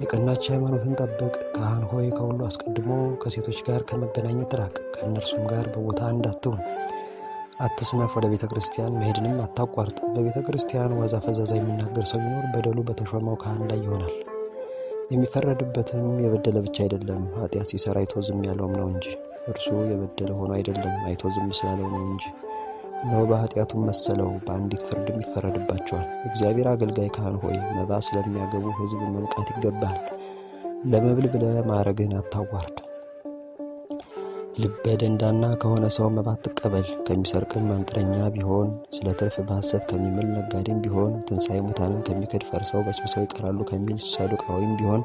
የቀናች ሃይማኖትን ጠብቅ። ካህን ሆይ ከሁሉ አስቀድሞ ከሴቶች ጋር ከመገናኘት ራቅ። ከእነርሱም ጋር በቦታ እንዳትሆን አትስነፍ። ወደ ቤተ ክርስቲያን መሄድንም አታቋርጥ። በቤተ ክርስቲያን ዋዛ ፈዛዛ የሚናገር ሰው ቢኖር በደሉ በተሾመው ካህን ላይ ይሆናል። የሚፈረድበትም የበደለ ብቻ አይደለም፣ ኃጢአት ሲሰራ አይቶ ዝም ያለውም ነው እንጂ። እርሱ የበደለ ሆኖ አይደለም፣ አይቶ ዝም ስላለው ነው እንጂ። እነሆ በኃጢአቱም መሰለው፣ በአንዲት ፍርድም ይፈረድባቸዋል። እግዚአብሔር አገልጋይ ካህን ሆይ መባ ስለሚያገቡ ሕዝብ መንቃት ይገባል። ለመብል ብለህ ማዕረግህን አታዋርድ። ልበ ደንዳና ከሆነ ሰው መባ አትቀበል። ከሚሰርቅም ማንጥረኛ ቢሆን ስለ ትርፍ በሐሰት ከሚምል ነጋዴም ቢሆን ትንሣኤ ሙታንን ከሚክድ ፈርሰው በስብሰው ይቀራሉ ከሚል ሰዱቃዊም ቢሆን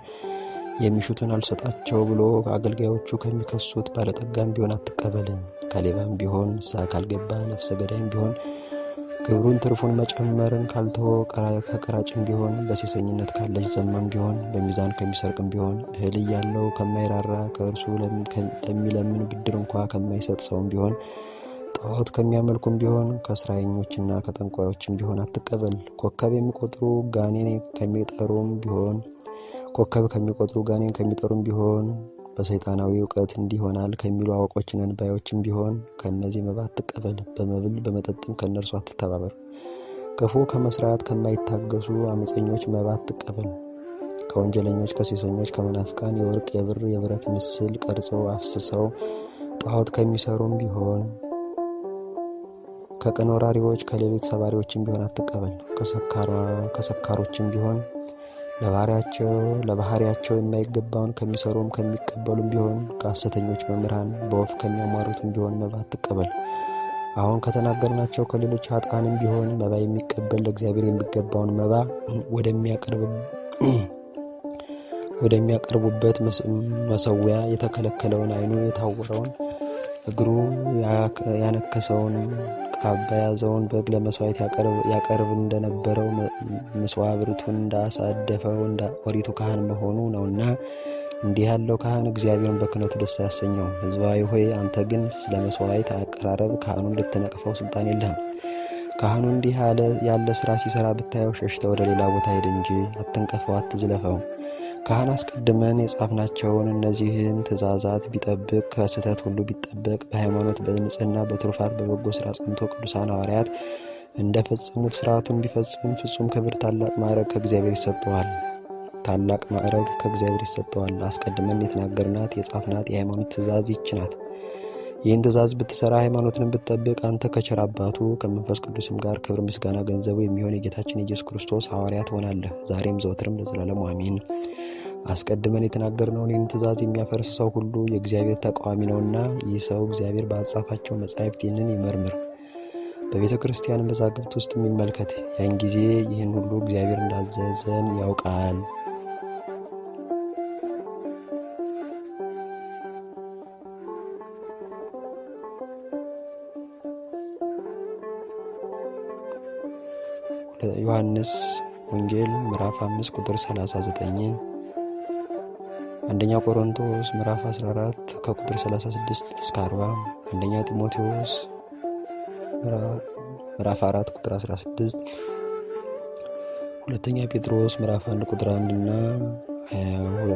የሚሹትን አልሰጣቸው ብሎ አገልጋዮቹ ከሚከሱት ባለጠጋም ቢሆን አትቀበልም። ከሌባም ቢሆን ንስሐ ካልገባ ነፍሰ ገዳይም ቢሆን ግብሩን ትርፉን መጨመርን ካልተወ ከቀራጭም ቢሆን በሴሰኝነት ካለች ዘማም ቢሆን በሚዛን ከሚሰርቅም ቢሆን እህል እያለው ከማይራራ ከእርሱ ለሚለምን ብድር እንኳ ከማይሰጥ ሰውም ቢሆን ጣዖት ከሚያመልኩም ቢሆን ከስራየኞችና ከጠንቋዮችም ቢሆን አትቀበል። ኮከብ የሚቆጥሩ ጋኔን ከሚጠሩም ቢሆን ኮከብ ከሚቆጥሩ ጋኔን ከሚጠሩም ቢሆን በሰይጣናዊ እውቀት እንዲሆናል ከሚሉ አዋቆች ነን ባዮችም ቢሆን ከእነዚህ መባ አትቀበል። በመብል በመጠጥም ከእነርሱ አትተባበር። ክፉ ከመስራት ከማይታገሱ አመፀኞች መባ አትቀበል። ከወንጀለኞች፣ ከሴሰኞች፣ ከመናፍቃን የወርቅ የብር የብረት ምስል ቀርጸው አፍስሰው ጣዖት ከሚሰሩም ቢሆን ከቀን ወራሪዎች ከሌሊት ሰባሪዎችም ቢሆን አትቀበል። ከሰካሮችም ቢሆን ለባህሪያቸው ለባህሪያቸው የማይገባውን ከሚሰሩም ከሚቀበሉም ቢሆን ከሐሰተኞች መምህራን በወፍ ከሚያሟሩትም ቢሆን መባ አትቀበል። አሁን ከተናገርናቸው ከሌሎች ኃጥአንም ቢሆን መባ የሚቀበል ለእግዚአብሔር የሚገባውን መባ *clears throat* ወደሚያቀርቡበት መሰዊያ የተከለከለውን ዓይኑ የታወረውን እግሩ ያነከሰውን ቃብ የያዘውን በግ ለመስዋዕት ያቀርብ እንደነበረው መስዋዕቱን እንዳሳደፈው እንደ ኦሪቱ ካህን መሆኑ ነውና እንዲህ ያለው ካህን እግዚአብሔርን በክህነቱ ደስ አያሰኘውም። ሕዝባዊ ሆይ አንተ ግን ስለ መስዋዕት አቀራረብ ካህኑን ልትነቅፈው ስልጣን የለህም። ካህኑ እንዲህ ያለ ስራ ሲሰራ ብታየው ሸሽተ ወደ ሌላ ቦታ ሄድ እንጂ አትንቀፈው፣ አትዝለፈው። ካህን አስቀድመን የጻፍናቸውን እነዚህን ትእዛዛት ቢጠብቅ ከስህተት ሁሉ ቢጠበቅ በሃይማኖት በንጽህና በትሩፋት በበጎ ስራ ጸንቶ ቅዱሳን ሐዋርያት እንደ ፈጸሙት ስርዓቱን ቢፈጽም ፍጹም ክብር ታላቅ ማዕረግ ከእግዚአብሔር ይሰጠዋል። ታላቅ ማዕረግ ከእግዚአብሔር ይሰጠዋል። አስቀድመን የተናገርናት የጻፍናት የሃይማኖት ትእዛዝ ይች ናት። ይህን ትእዛዝ ብትሰራ ሃይማኖትን ብትጠብቅ አንተ ከቸር አባቱ ከመንፈስ ቅዱስም ጋር ክብር ምስጋና ገንዘቡ የሚሆን የጌታችን ኢየሱስ ክርስቶስ ሐዋርያ ትሆናለህ። ዛሬም ዘወትርም ለዘላለሙ አሜን። አስቀድመን የተናገርነውን ይህን ትእዛዝ የሚያፈርስ ሰው ሁሉ የእግዚአብሔር ተቃዋሚ ነውና ይህ ሰው እግዚአብሔር በአጻፋቸው መጻሕፍት ይህንን ይመርምር፣ በቤተ ክርስቲያን መዛግብት ውስጥ የሚመልከት ያን ጊዜ ይህን ሁሉ እግዚአብሔር እንዳዘዘን ያውቃል። ዮሐንስ ወንጌል ምዕራፍ 5 ቁጥር 39፣ አንደኛ ቆሮንቶስ ምዕራፍ 14 ከቁጥር 36 እስከ 40፣ አንደኛ ጢሞቴዎስ ምዕራፍ 4 ቁጥር 16፣ ሁለተኛ ጴጥሮስ ምዕራፍ 1 ቁጥር 1 እና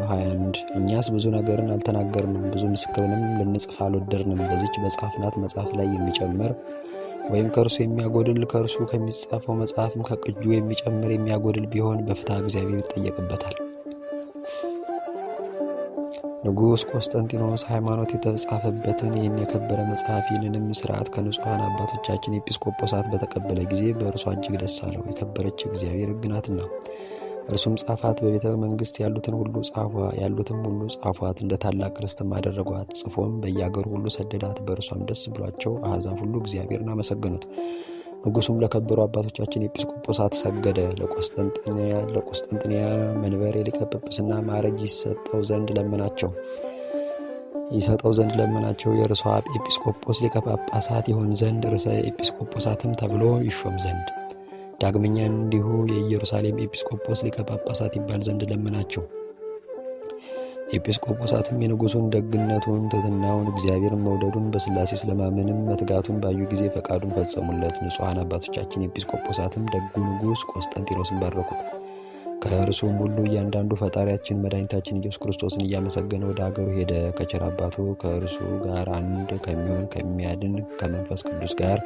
21። እኛስ ብዙ ነገርን አልተናገርንም፣ ብዙ ምስክርንም ልንጽፍ አልወደድንም። በዚች በጻፍናት መጽሐፍ ላይ የሚጨምር ወይም ከእርሱ የሚያጎድል ከእርሱ ከሚጻፈው መጽሐፍም ከቅጁ የሚጨምር የሚያጎድል ቢሆን በፍትሐ እግዚአብሔር ይጠየቅበታል። ንጉሥ ቆስጠንጢኖስ ሃይማኖት የተጻፈበትን ይህን የከበረ መጽሐፍ ይህንንም ስርዓት ከንጹሐን አባቶቻችን ኤጲስቆጶሳት በተቀበለ ጊዜ በእርሷ እጅግ ደስ አለው። የከበረች እግዚአብሔር ሕግ ናትና። እርሱም ጻፋት። በቤተ መንግስት ያሉትን ሁሉ ጻፏ ያሉትም ሁሉ ጻፏት፣ እንደ ታላቅ ርስትም አደረጓት። ጽፎም በየአገሩ ሁሉ ሰደዳት። በእርሷም ደስ ብሏቸው አሕዛብ ሁሉ እግዚአብሔርን አመሰገኑት። ንጉሱም ለከበሩ አባቶቻችን ኤጲስቆጶሳት ሰገደ። ለቆስጠንጥንያ መንበር የሊቀ ጵጵስና ማዕረግ ይሰጠው ዘንድ ለመናቸው ይሰጠው ዘንድ ለመናቸው። የርሷ ኤጲስቆጶስ ሊቀ ጳጳሳት ይሆን ዘንድ ርዕሰ ኤጲስቆጶሳትም ተብሎ ይሾም ዘንድ ዳግመኛ እንዲሁ የኢየሩሳሌም ኤጲስቆጶስ ሊቀ ጳጳሳት ይባል ዘንድ ለመናቸው። ኤጲስቆጶሳትም የንጉሱን ደግነቱን፣ ትሕትናውን፣ እግዚአብሔርን መውደዱን በሥላሴ ስለማመንም መትጋቱን ባዩ ጊዜ ፈቃዱን ፈጸሙለት። ንጹሐን አባቶቻችን ኤጲስቆጶሳትም ደጉ ንጉሥ ቆስጠንጢኖስን ባረኩት። ከእርሱም ሁሉ እያንዳንዱ ፈጣሪያችን መድኃኒታችን ኢየሱስ ክርስቶስን እያመሰገነ ወደ አገሩ ሄደ። ከቸር አባቱ ከእርሱ ጋር አንድ ከሚሆን ከሚያድን ከመንፈስ ቅዱስ ጋር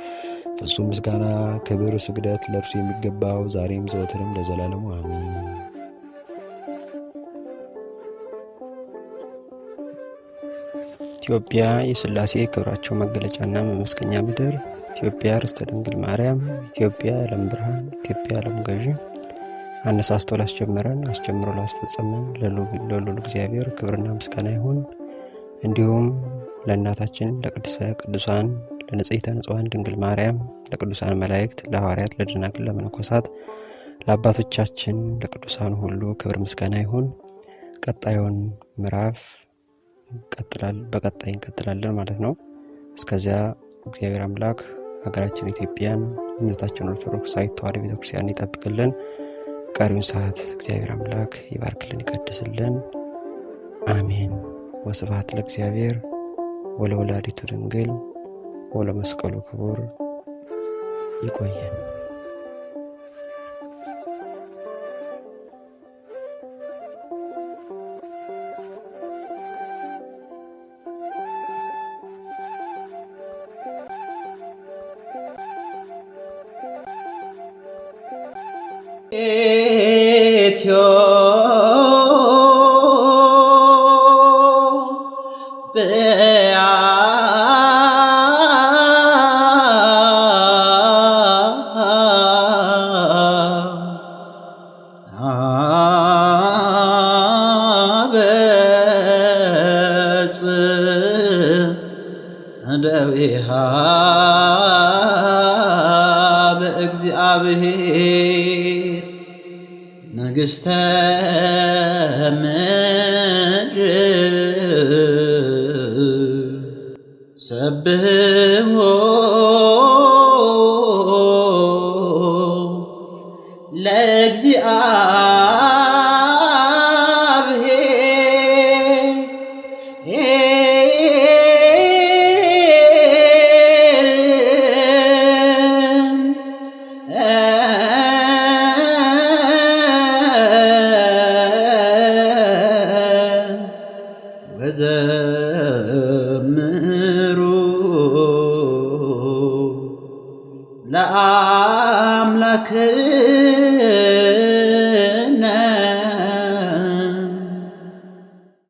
ፍጹም ምስጋና፣ ክብር፣ ስግደት ለእርሱ የሚገባው ዛሬም ዘወትርም ለዘላለሙ አሜን። ኢትዮጵያ የሥላሴ ክብራቸው መገለጫና መመስገኛ ምድር፣ ኢትዮጵያ ርስተ ድንግል ማርያም፣ ኢትዮጵያ የዓለም ብርሃን፣ ኢትዮጵያ የዓለም ገዢ አነሳስቶ ላስጀመረን አስጀምሮ ላስፈጸመን ለልዑል እግዚአብሔር ክብርና ምስጋና ይሁን። እንዲሁም ለእናታችን ለቅድስተ ቅዱሳን ለንጽሕተ ንጹሐን ድንግል ማርያም፣ ለቅዱሳን መላእክት፣ ለሐዋርያት፣ ለደናግል፣ ለመነኮሳት፣ ለአባቶቻችን ለቅዱሳን ሁሉ ክብር ምስጋና ይሁን። ቀጣዩን ምዕራፍ በቀጣይ እንቀጥላለን ማለት ነው። እስከዚያ እግዚአብሔር አምላክ ሀገራችን ኢትዮጵያን እምነታችን ኦርቶዶክሳዊት ተዋሕዶ ቤተክርስቲያን ይጠብቅልን። ቀሪውን ሰዓት እግዚአብሔር አምላክ ይባርክልን፣ ይቀድስልን። አሜን። ወስብሐት ለእግዚአብሔር ወለወላዲቱ ድንግል ወለመስቀሉ ክቡር። ይቆየን።